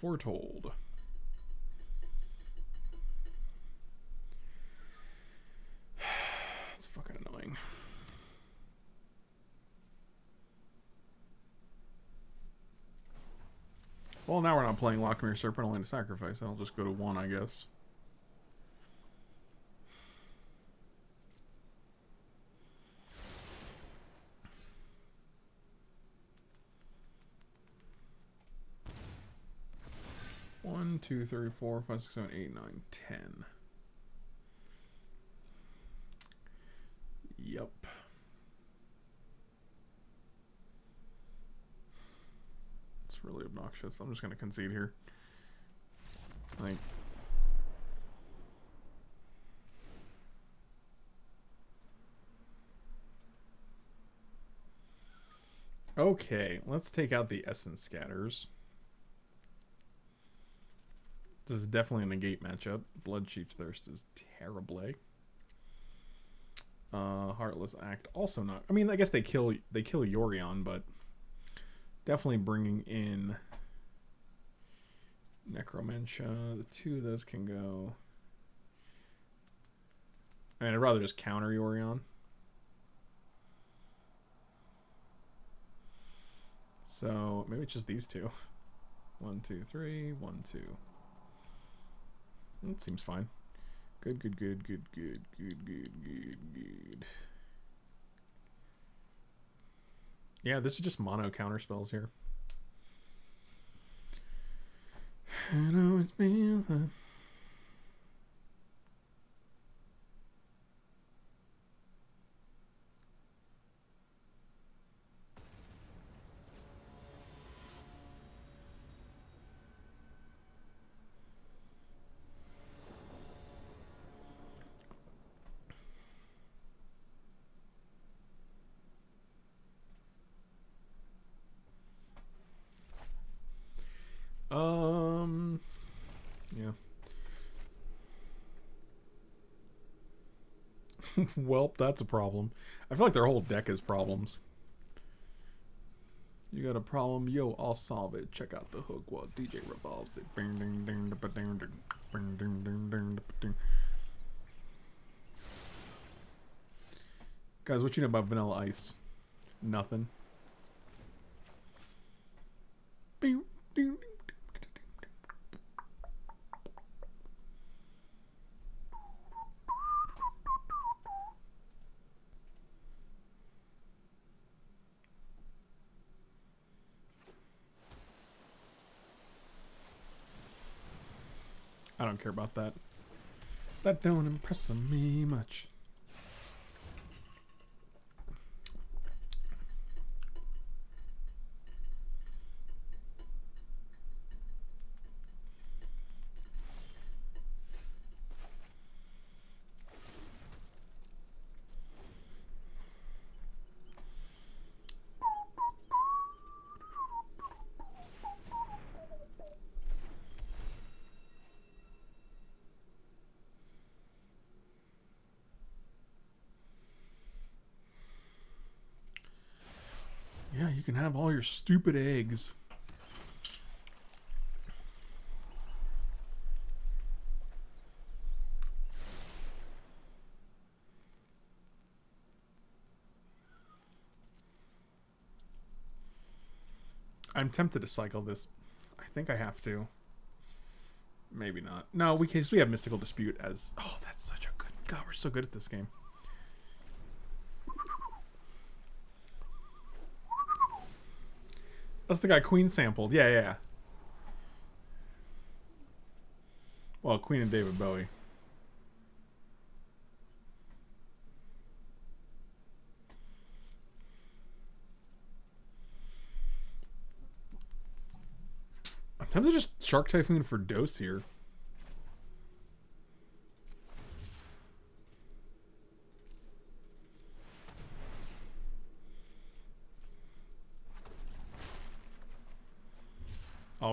foretold. *sighs* It's fucking annoying. Well, now we're not playing Lochmere Serpent, only to sacrifice. I'll just go to one, I guess. Two, three, four, five, six, seven, eight, nine, ten. Yep. It's really obnoxious. I'm just gonna concede here. I think. Okay, let's take out the essence scatters. This is definitely a negate matchup. Bloodchief's Thirst is terrible. Uh, Heartless Act also not. I mean, I guess they kill they kill Yorion, but definitely bringing in Necromentia. The two of those can go. I mean, I'd rather just counter Yorion. So maybe it's just these two. One, two, three. One, two. It seems fine. Good, good, good, good, good, good, good, good, good. Yeah, this is just mono counter spells here. And always be the Um, yeah. *laughs* Welp, that's a problem. I feel like their whole deck is problems. You got a problem? Yo, I'll solve it. Check out the hook while DJ revolves it. Bing, ding, ding, da, ding, ding, bing, ding, ding, ding, ding. Guys, what you know about Vanilla Ice? Nothing. Bing, ding, ding. I don't care about that. That don't impress me much. Yeah, you can have all your stupid eggs. I'm tempted to cycle this. I think I have to. Maybe not. No, we can. We have mystical dispute as. Oh, that's such a good. God, we're so good at this game. That's the guy Queen sampled. Yeah, yeah. Well, Queen and David Bowie. I'm tempted to just Shark Typhoon for dose here.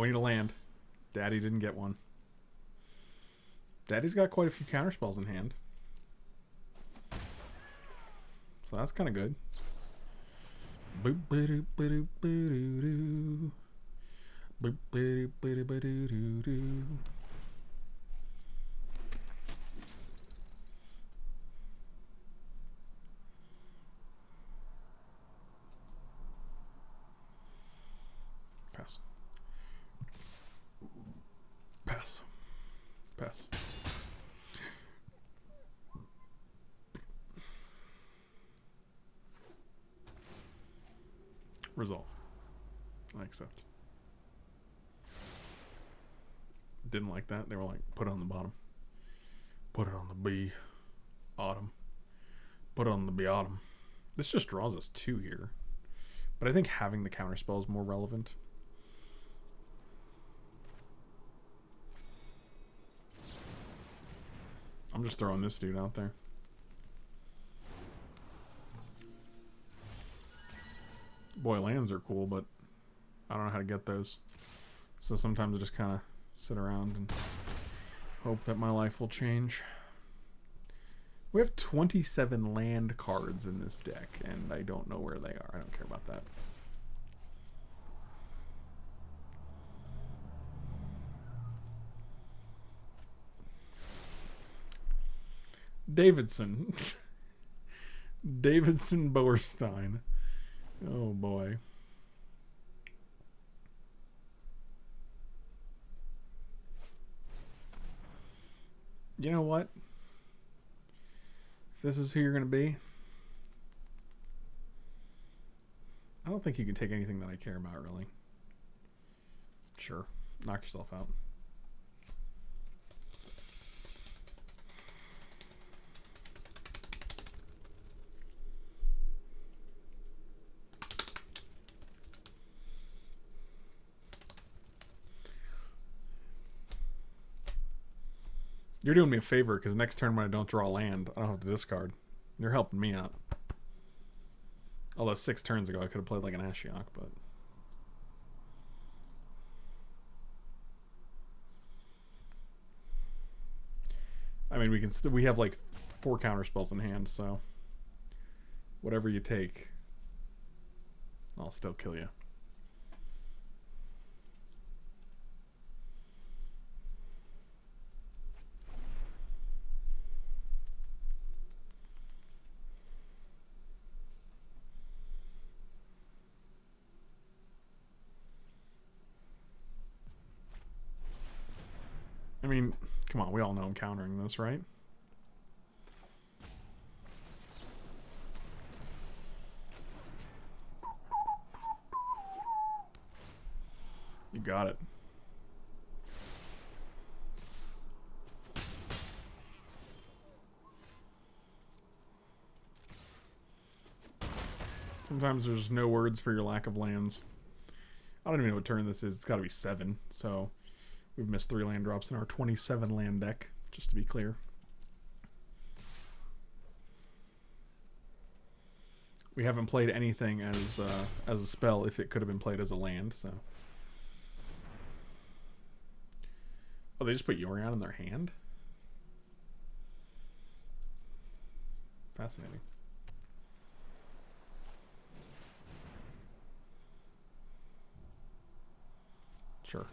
We need a land. Daddy didn't get one. Daddy's got quite a few counterspells in hand. So that's kind of good. Boop, Pass. Resolve. I accept. Didn't like that. They were like, put it on the bottom. Put it on the B. Autumn. Put it on the B autumn. This just draws us two here. But I think having the counter spell is more relevant. I'm just throwing this dude out there. Boy, lands are cool, but I don't know how to get those. So sometimes I just kind of sit around and hope that my life will change. We have 27 land cards in this deck, and I don't know where they are. I don't care about that. Davidson. *laughs* Davidson Boerstein. Oh boy. You know what? If this is who you're going to be, I don't think you can take anything that I care about, really. Sure. Knock yourself out. You're doing me a favor because next turn when I don't draw land, I don't have to discard. You're helping me out. Although six turns ago I could have played like an Ashiok, but I mean we can still we have like four counter spells in hand, so whatever you take, I'll still kill you. I mean, come on, we all know I'm countering this, right? You got it. Sometimes there's no words for your lack of lands. I don't even know what turn this is. It's got to be seven, so we've missed three land drops in our 27 land deck, just to be clear. We haven't played anything as uh, as a spell if it could have been played as a land, so. Oh, they just put Yorion in their hand? Fascinating. Sure.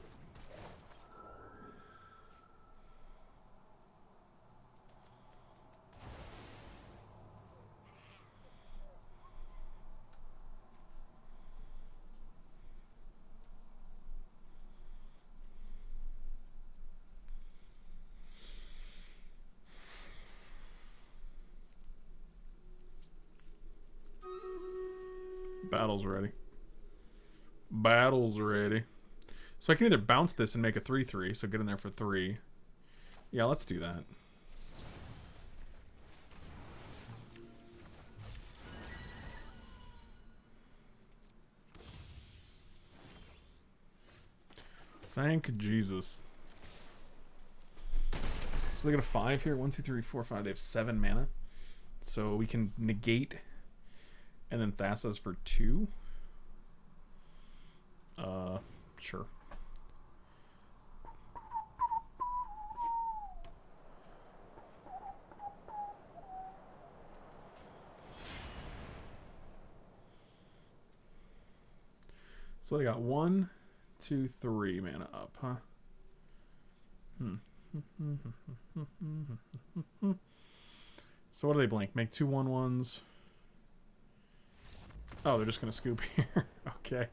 Battle's ready. Battle's ready. So I can either bounce this and make a 3-3, so get in there for 3. Yeah, let's do that. Thank Jesus. So they got a 5 here. 1, 2, 3, 4, 5. They have 7 mana. So we can negate and then Thassa's for 2. Uh, sure. So they got one, two, three mana up, huh? Hmm. *laughs* so what do they blink? Make two one ones. Oh, they're just gonna scoop *laughs* here. okay.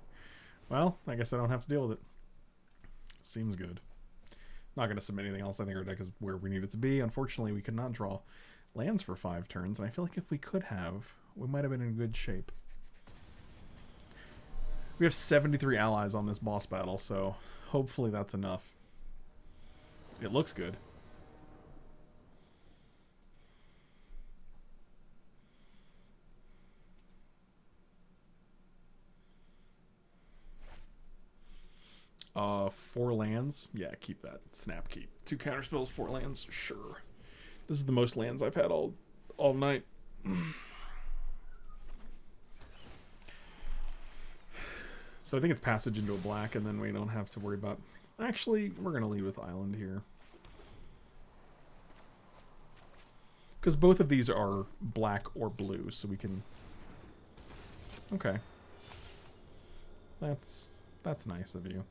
Well, I guess I don't have to deal with it. Seems good. Not going to submit anything else. I think our deck is where we need it to be. Unfortunately, we could not draw lands for five turns, and I feel like if we could have, we might have been in good shape. We have 73 allies on this boss battle, so hopefully that's enough. It looks good. Uh, four lands. Yeah, keep that. Snap keep. Two counter spells, four lands. Sure. This is the most lands I've had all all night. *sighs* so I think it's passage into a black, and then we don't have to worry about. Actually, we're gonna leave with island here. Because both of these are black or blue, so we can. Okay. That's that's nice of you.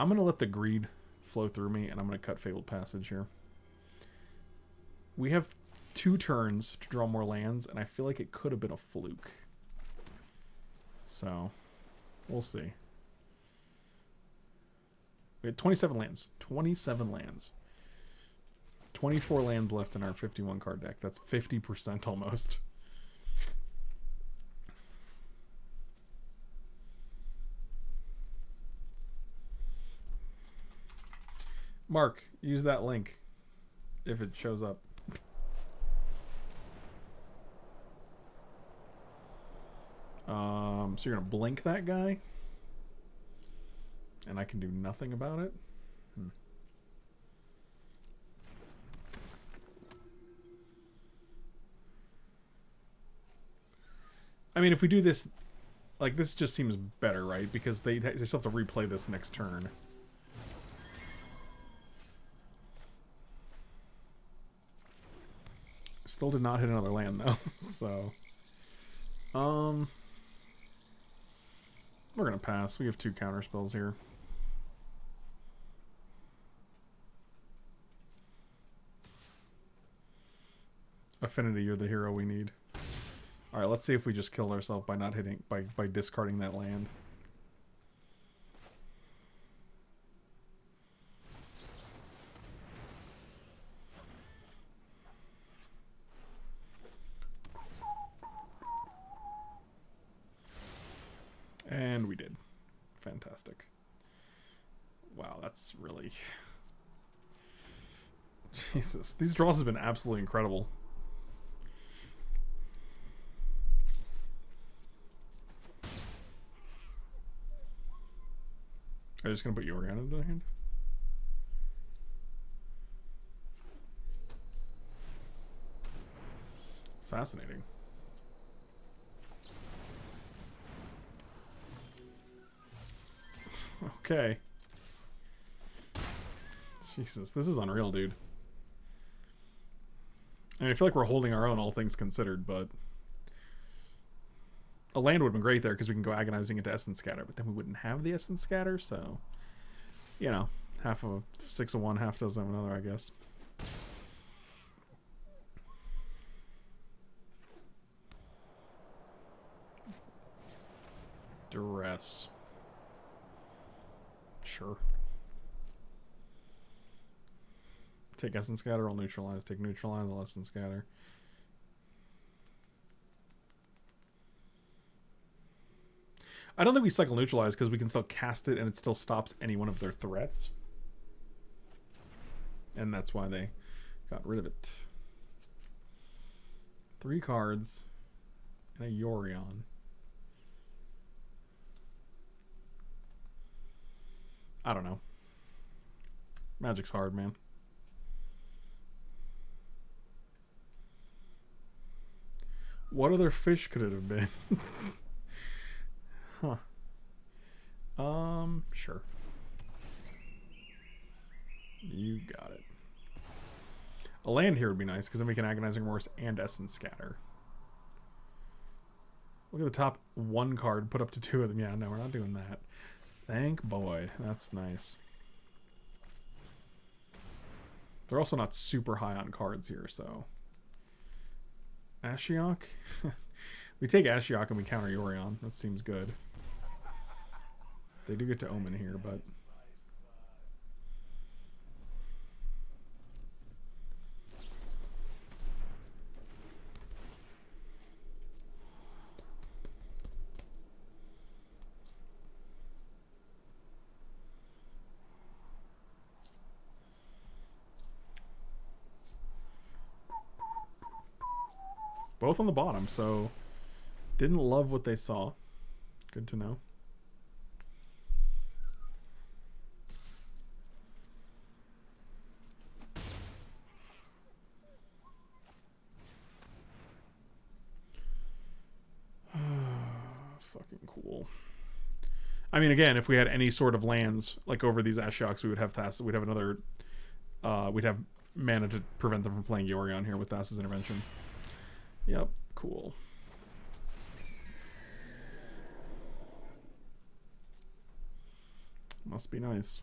I'm gonna let the greed flow through me, and I'm gonna cut fabled passage here. We have two turns to draw more lands, and I feel like it could have been a fluke. So, we'll see. We had 27 lands. 27 lands. 24 lands left in our 51 card deck. That's 50% *laughs* almost. Mark, use that link if it shows up. Um, so you're gonna blink that guy, and I can do nothing about it. Hmm. I mean, if we do this, like this, just seems better, right? Because they they still have to replay this next turn. Still did not hit another land though, *laughs* so um. We're gonna pass. We have two counter spells here. Affinity, you're the hero we need. Alright, let's see if we just killed ourselves by not hitting by by discarding that land. And we did. Fantastic. Wow, that's really... Jesus, these draws have been absolutely incredible. Are you just gonna put Yorion into the hand? Fascinating. *laughs* Okay. Jesus, this is unreal, dude. I mean, I feel like we're holding our own, all things considered, but... A land would have been great there because we can go agonizing into Essence Scatter, but then we wouldn't have the Essence Scatter, so... You know, half of six of one, half dozen of another, I guess. Duress. Sure. Take Essence Scatter, I'll neutralize. Take Neutralize, I'll Essence Scatter. I don't think we cycle Neutralize because we can still cast it and it still stops any one of their threats. And that's why they got rid of it. Three cards and a Yorion. I don't know. Magic's hard, man. What other fish could it have been? *laughs* huh. Um, sure. You got it. A land here would be nice, because then we can Agonizing Remorse and Essence Scatter. Look at the top one card, put up to two of them. Yeah, no, we're not doing that. Thank Boyd. That's nice. They're also not super high on cards here, so... Ashiok? *laughs* we take Ashiok and we counter Yorion. That seems good. They do get to Omen here, but... Both on the bottom, so didn't love what they saw. Good to know. *sighs* Fucking cool. I mean, again, if we had any sort of lands like over these Ashioks, we would have Thas. We'd have another. Uh, we'd have mana to prevent them from playing Yorion here with Thassa's intervention. Yep, cool. Must be nice.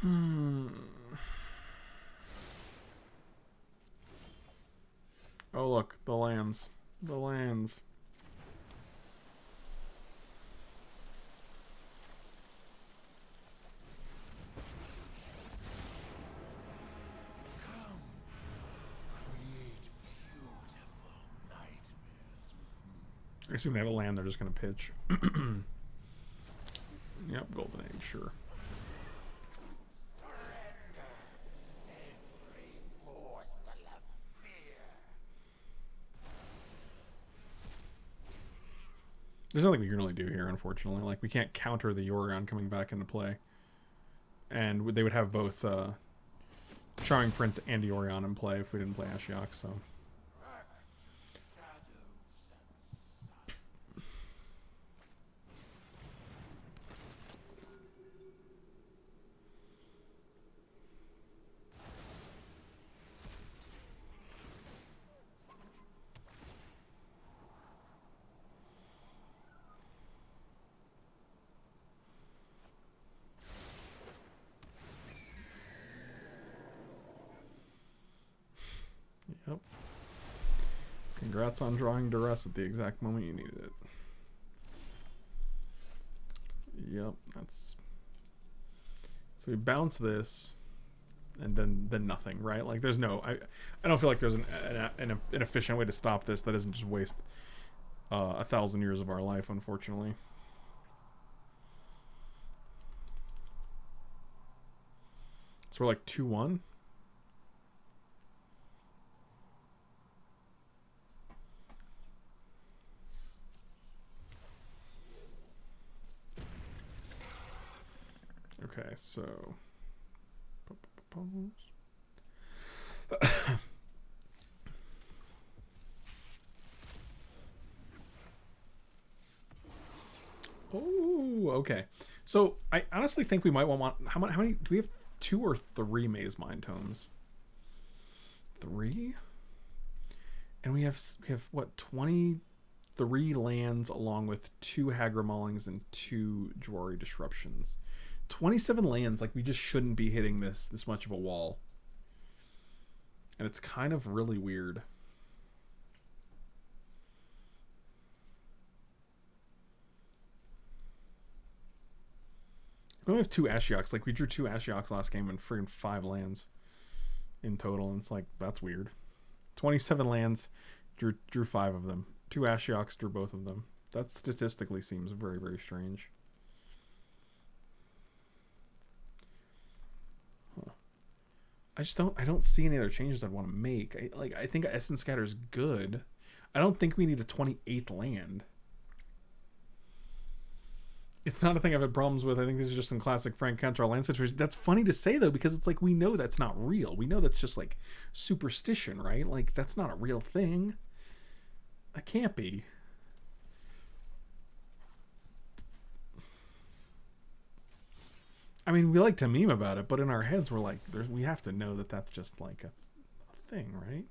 Hmm. Oh look, the lands. The lands. Come, create beautiful nightmares with me. I assume they have a land they're just gonna pitch. *clears throat* yep, golden Age, sure. There's nothing we can really do here, unfortunately. Like we can't counter the Yorion coming back into play, and they would have both uh, Charming Prince and Yorion in play if we didn't play Ashiok. So Congrats on drawing duress at the exact moment you needed it. Yep, that's... So we bounce this, and then then nothing, right? Like, there's no... I, I don't feel like there's an, an, an, an efficient way to stop this that doesn't just waste uh, a thousand years of our life, unfortunately. So we're like 2-1? So. *coughs* oh, okay. So I honestly think we might want how many? How many? Do we have two or three Mazemind Tomes? Three. And we have we have what twenty three lands along with two Hagra Maulings and two Jwari Disruptions. 27 lands like we just shouldn't be hitting this this much of a wall. And it's kind of really weird. We only have two ashioks like we drew two ashioks last game and friggin' five lands in total and it's like that's weird. 27 lands drew drew five of them. Two ashioks drew both of them. That statistically seems very very strange I just don't I don't see any other changes I'd want to make. I like I think Essence Scatter is good. I don't think we need a 28th land. It's not a thing I've had problems with. I think this is just some classic Frank Cantrell land situation. That's funny to say though, because it's like we know that's not real. We know that's just like superstition, right? Like that's not a real thing. That can't be. I mean, we like to meme about it, but in our heads, we're like, we have to know that that's just like a, a thing, right?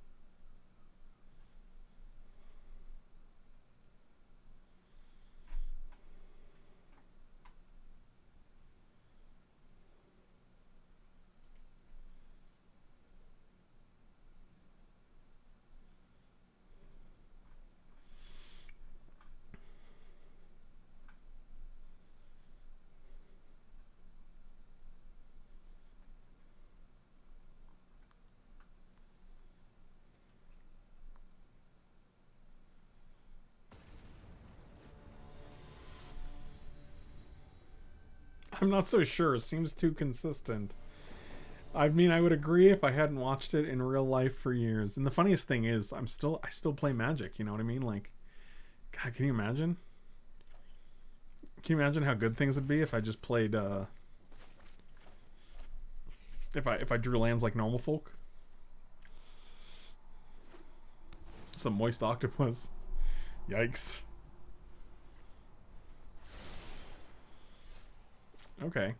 I'm not so sure. It seems too consistent. I mean, I would agree if I hadn't watched it in real life for years. And the funniest thing is, I'm still I still play Magic. You know what I mean? Like, God, can you imagine? Can you imagine how good things would be if I just played? uh If I if I drew lands like normal folk? Some moist octopus. *laughs* Yikes. Okay.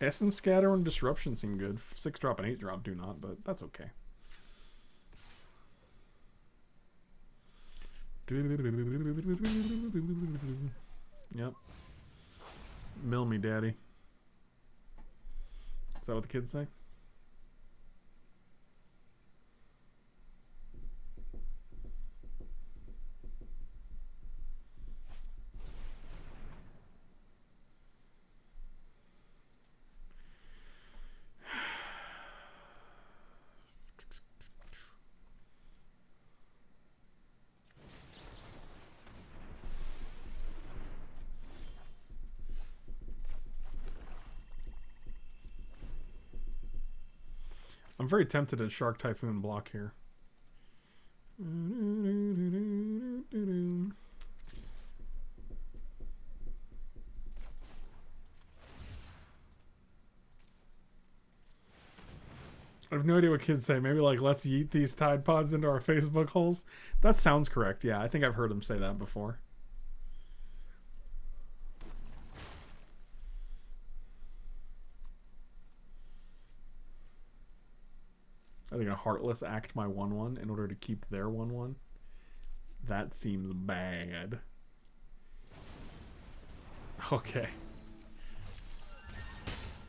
Essence Scatter and Disruption seem good. Six drop and eight drop do not, but that's okay. Yep. Mill me, daddy. Is that what the kids say? I'm very tempted at Shark Typhoon block here. I have no idea what kids say. Maybe like, let's yeet these Tide Pods into our Facebook holes. That sounds correct. Yeah, I think I've heard them say that before. Heartless act my 1 1 in order to keep their 1 1. That seems bad. Okay.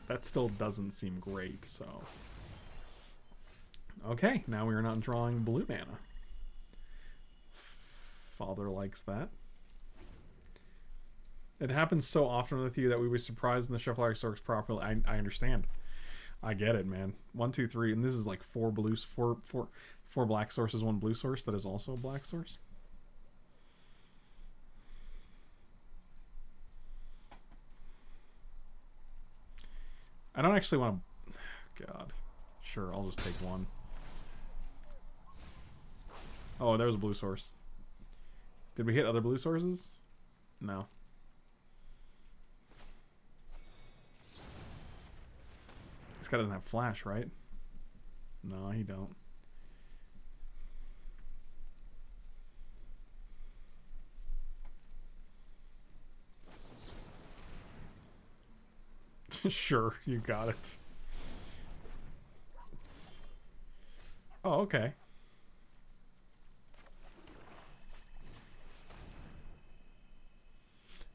That still doesn't seem great, so. Okay, now we are not drawing blue mana. Father likes that. It happens so often with you that we were surprised in the Shuffle works properly. I, I understand. I get it, man. One, two, three, and this is like four blues, four, four, four black sources, one blue source. That is also a black source. I don't actually want to. *sighs* God, sure, I'll just take one. Oh, there was a blue source. Did we hit other blue sources? No. This guy doesn't have flash, right? No, he don't. *laughs* sure, you got it. Oh, okay.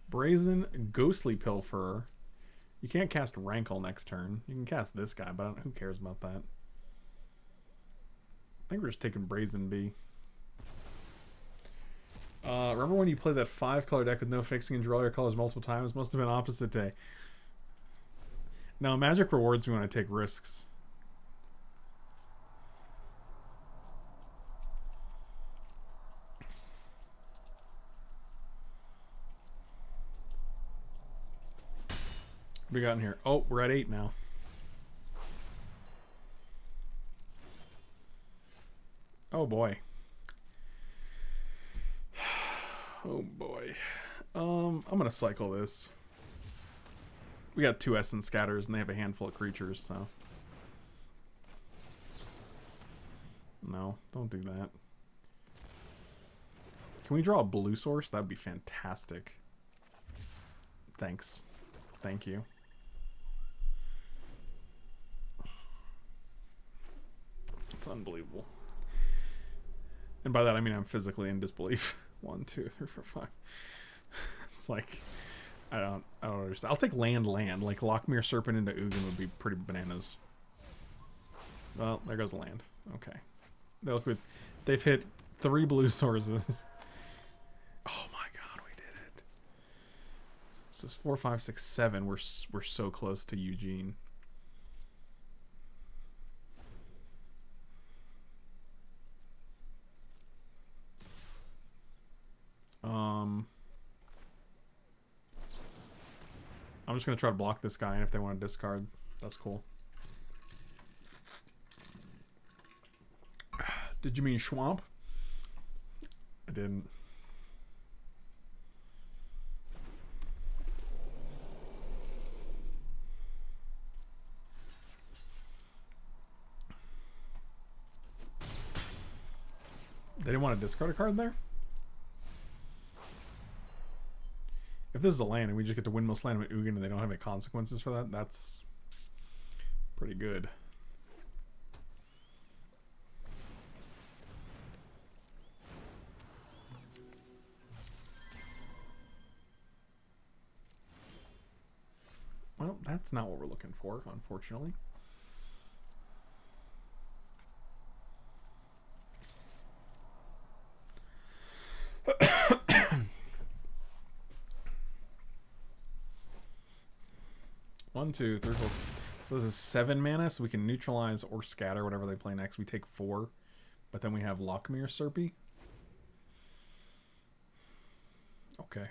Brazen Ghostly Pilferer. You can't cast Rankle next turn. You can cast this guy, but who cares about that? I think we're just taking Brazen Bee. Uh, remember when you played that five color deck with no fixing and draw your colors multiple times? Must have been opposite day. Now, Magic rewards me when I take risks. We got in here? Oh, we're at eight now. Oh boy. *sighs* Oh boy. Um, I'm gonna cycle this. We got two Essence Scatters and they have a handful of creatures, so. No, don't do that. Can we draw a blue source? That'd be fantastic. Thanks. Thank you. It's unbelievable. And by that I mean I'm physically in disbelief. *laughs* One, two, three, four, five. *laughs* it's like I don't I don't understand. I'll take land land. Like Lochmere Serpent into Ugin would be pretty bananas. Well, there goes land. Okay. They look good. They've hit three blue *laughs* sources. Oh my god, we did it. This is four, five, six, seven. We're we're so close to Ugin. Um, I'm just gonna try to block this guy, and if they want to discard, that's cool. *sighs* Did you mean Schwamp? I didn't. They didn't want to discard a card there? If this is a land and we just get to windmill slam with Ugin and they don't have any consequences for that, that's pretty good. Well, that's not what we're looking for, unfortunately. One, two, three, four. So this is seven mana, so we can neutralize or scatter whatever they play next. We take four, but then we have Lochmere Serpy. Okay.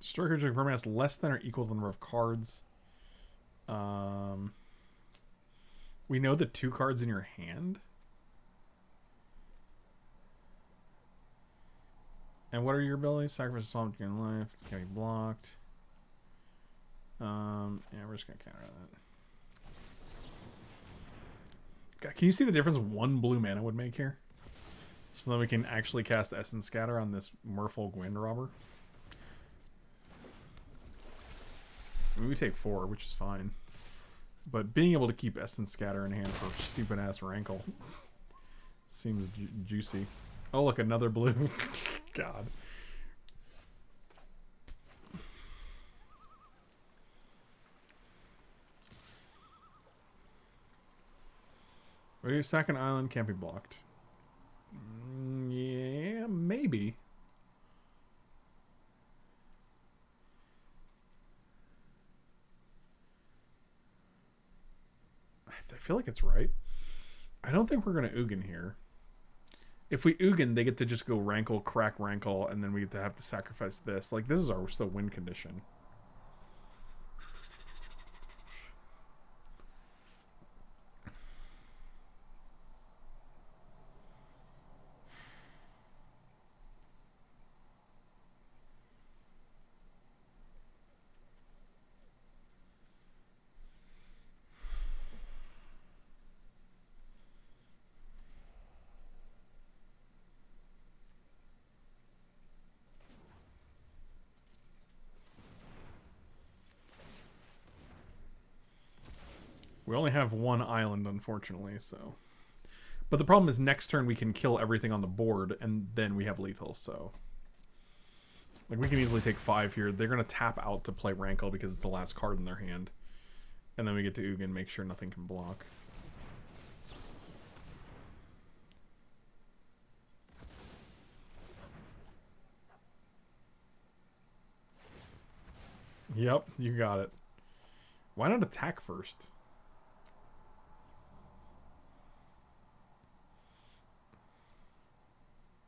Destroy creature permanent has less than or equal to the number of cards. Um, we know the two cards in your hand. And what are your abilities? Sacrifice a swamp to gain life. Can be blocked. Um, yeah, we're just gonna counter that. God, can you see the difference one blue mana would make here? So then we can actually cast Essence Scatter on this Merfolk Windrobber. I mean, we take four, which is fine. But being able to keep Essence Scatter in hand for stupid ass Rankle seems ju- juicy. Oh, look, another blue. *laughs* God. Radio Second Island can't be blocked. Mm, yeah, maybe. I th- I feel like it's right. I don't think we're gonna Ugin here. If we Ugin, they get to just go rankle, crack rankle, and then we get to have to sacrifice this. Like this is our still win condition. Have one island, unfortunately, so. But the problem is next turn we can kill everything on the board, and then we have lethal, so. Like, we can easily take five here. They're going to tap out to play Rankle because it's the last card in their hand. And then we get to Ugin, make sure nothing can block. Yep, you got it. Why not attack first?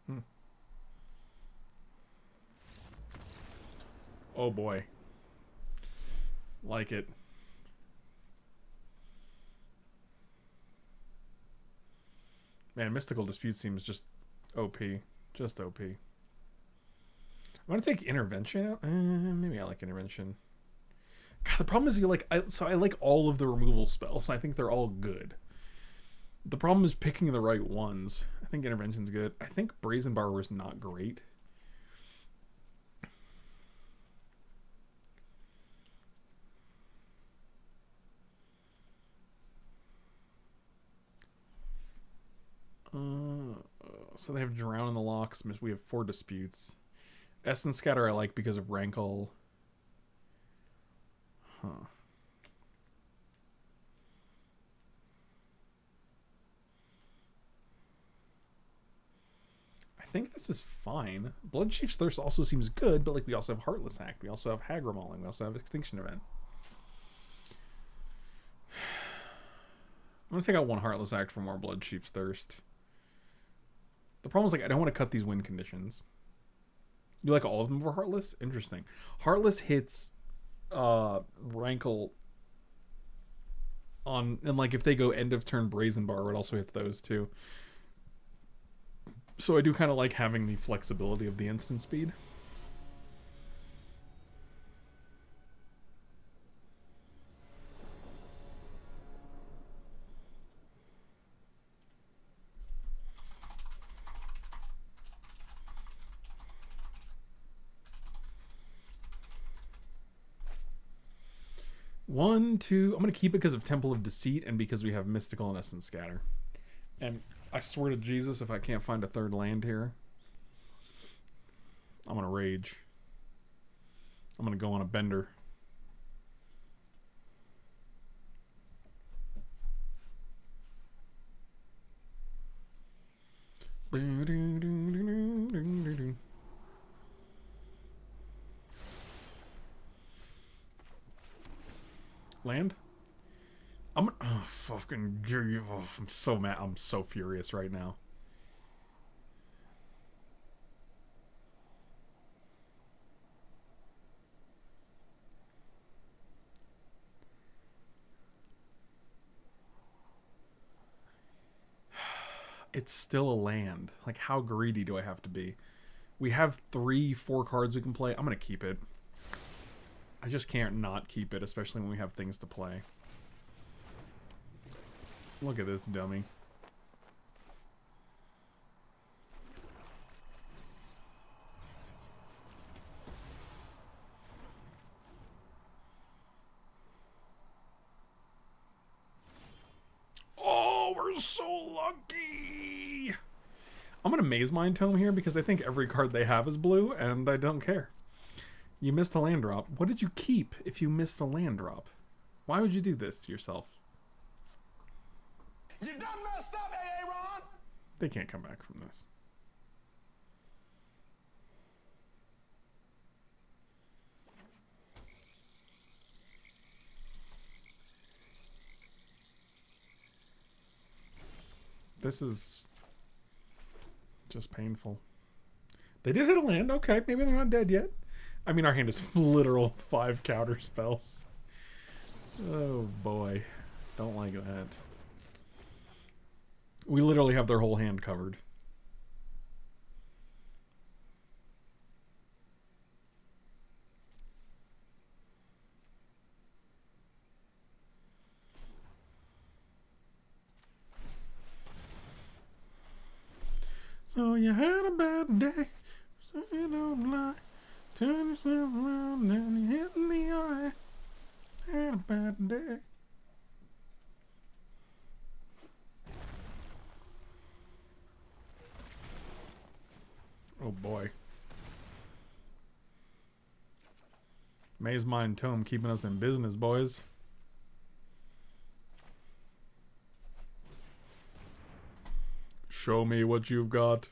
Hmm. Oh boy. Like it. Man, Mystical Dispute seems just OP. Just OP. I'm gonna take intervention. out- Uh, maybe I like intervention. God, the problem is you like. I, so I like all of the removal spells. I think they're all good. The problem is picking the right ones. I think intervention's good. I think brazen borrower is not great. Uh, so they have Drown in the Lochs. We have four disputes. Essence Scatter I like because of Rankle. Huh. I think this is fine. Bloodchief's Thirst also seems good, but like we also have Heartless Act, we also have Hagra Mauling. We also have Extinction Event. *sighs* I'm gonna take out one Heartless Act for more Bloodchief's Thirst. The problem is like I don't want to cut these win conditions. You like all of them for Heartless? Interesting. Heartless hits uh Rankle on and like if they go end of turn Brazen Bar, it also hits those too. So I do kind of like having the flexibility of the instant speed. One, two. I'm gonna keep it because of Temple of Deceit and because we have Mystical and Essence Scatter. And I swear to Jesus, if I can't find a third land here, I'm gonna rage. I'm gonna go on a bender. Land? I'm oh, fucking oh, I'm so mad. I'm so furious right now. *sighs* It's still a land. Like how greedy do I have to be? We have 3 4 cards we can play. I'm going to keep it. I just can't not keep it, especially when we have things to play. Look at this dummy. Oh, we're so lucky! I'm gonna Mazemind Tome here because I think every card they have is blue, and I don't care. You missed a land drop. What did you keep if you missed a land drop? Why would you do this to yourself? You done messed up, Aaron! They can't come back from this. This is just painful. They did hit a land. Okay, maybe they're not dead yet. I mean, our hand is *laughs* literal five counter spells. Oh boy. Don't like that. We literally have their whole hand covered. So you had a bad day, so you don't lie. Turn yourself around and you hit in the eye. Had a bad day. Oh boy. Mazemind Tome keeping us in business, boys. Show me what you've got.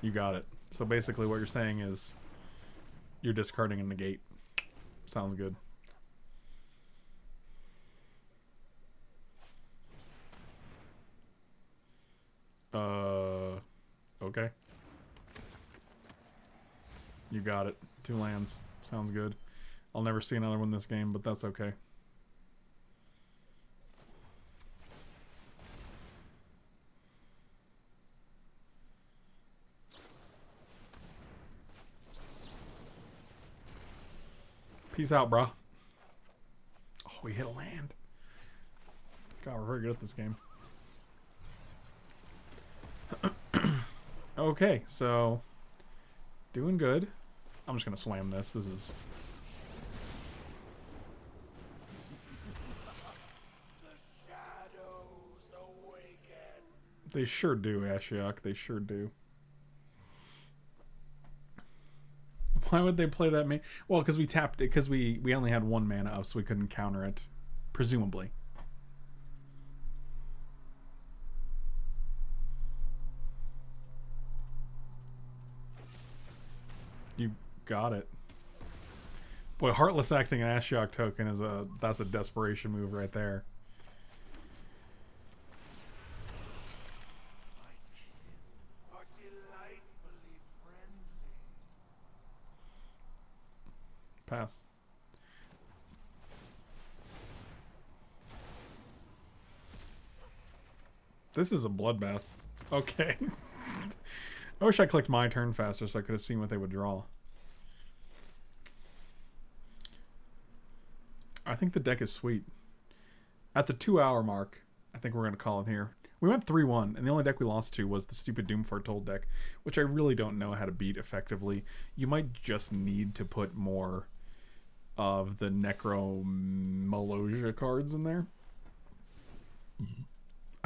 You got it. So basically what you're saying is you're discarding a negate. Sounds good. Uh, okay. You got it. Two lands. Sounds good. I'll never see another one this game, but that's okay. Peace out, brah. Oh, we hit a land. God, we're very good at this game. *clears throat* okay, so doing good. I'm just gonna slam this. This is they sure do, Ashiok. They sure do. Why would they play that main? Well, because we tapped it because we we only had one mana up, so we couldn't counter it, presumably. You got it. Boy, Heartless acting an Ashiok token is a that's a desperation move right there. This is a bloodbath. Okay. *laughs* I wish I clicked my turn faster so I could have seen what they would draw. I think the deck is sweet. At the two hour mark, I think we're going to call it here. We went 3 1, and the only deck we lost to was the stupid Doom Foretold deck, which I really don't know how to beat effectively. You might just need to put more of the Necromentia cards in there.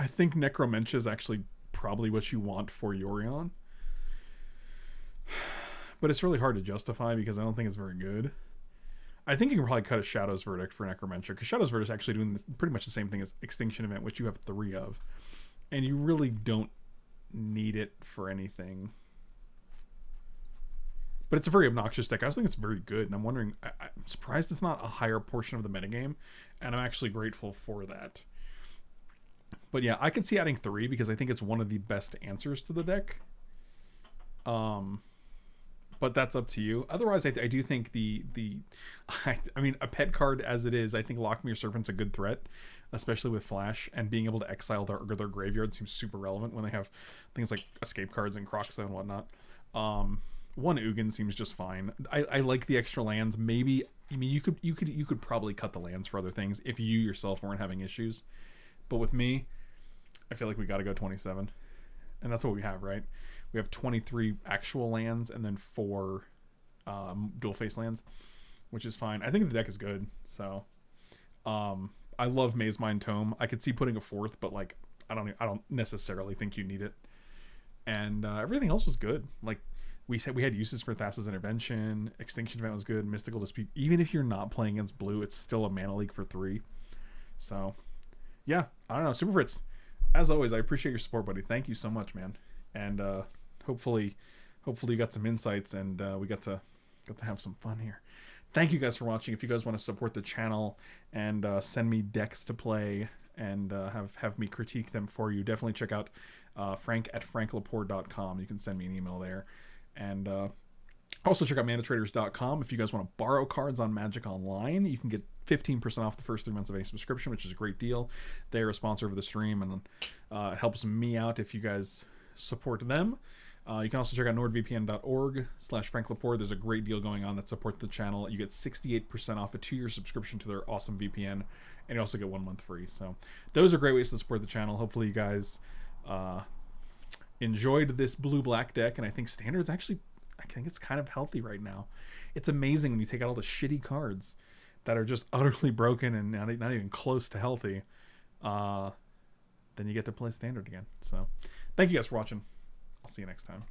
I think Necromentia is actually probably what you want for Yorion. *sighs* But it's really hard to justify because I don't think it's very good. I think you can probably cut a Shadow's Verdict for Necromentia because Shadow's Verdict is actually doing pretty much the same thing as Extinction Event, which you have three of, and you really don't need it for anything. But it's a very obnoxious deck. I also think it's very good, and I'm wondering. I, I'm surprised it's not a higher portion of the metagame, and I'm actually grateful for that. But yeah, I could see adding three because I think it's one of the best answers to the deck. Um, but that's up to you. Otherwise, I, I do think the the, *laughs* I, I mean, a pet card as it is, I think Lochmere Serpent's a good threat, especially with Flash and being able to exile their their graveyard seems super relevant when they have things like escape cards and Kroxa and whatnot. Um, one Ugin seems just fine. I, I like the extra lands. Maybe I mean you could you could you could probably cut the lands for other things if you yourself weren't having issues. But with me, I feel like we got to go 27. And that's what we have, right? We have 23 actual lands and then four um, dual face lands, which is fine. I think the deck is good. So, um, I love Mazemind Tome. I could see putting a fourth, but like, I don't, I don't necessarily think you need it. And uh, everything else was good. Like we said, we had uses for Thassa's Intervention. Extinction Event was good. Mystical Dispute. Even if you're not playing against blue, it's still a mana leak for three. So, yeah, I don't know. superfritz, as always, I appreciate your support, buddy. Thank you so much, man. And uh, hopefully, hopefully you got some insights and uh, we got to got to have some fun here. Thank you guys for watching. If you guys want to support the channel and uh, send me decks to play and uh, have have me critique them for you, definitely check out uh, Frank at franklepore.com. You can send me an email there, and uh, also check out manatraders.com if you guys want to borrow cards on Magic Online. You can get 15% off the first three months of any subscription, which is a great deal. They're a sponsor of the stream, and uh, it helps me out if you guys support them. Uh, you can also check out nordvpn.org slash Frank Lepore. There's a great deal going on that supports the channel. You get 68% off a two-year subscription to their awesome VPN, and you also get one month free. So those are great ways to support the channel. Hopefully you guys uh, enjoyed this blue-black deck, and I think Standard's actually, I think it's kind of healthy right now. It's amazing when you take out all the shitty cards that are just *laughs* utterly broken and not, not even close to healthy. Uh, then you get to play Standard again. So thank you guys for watching. I'll see you next time.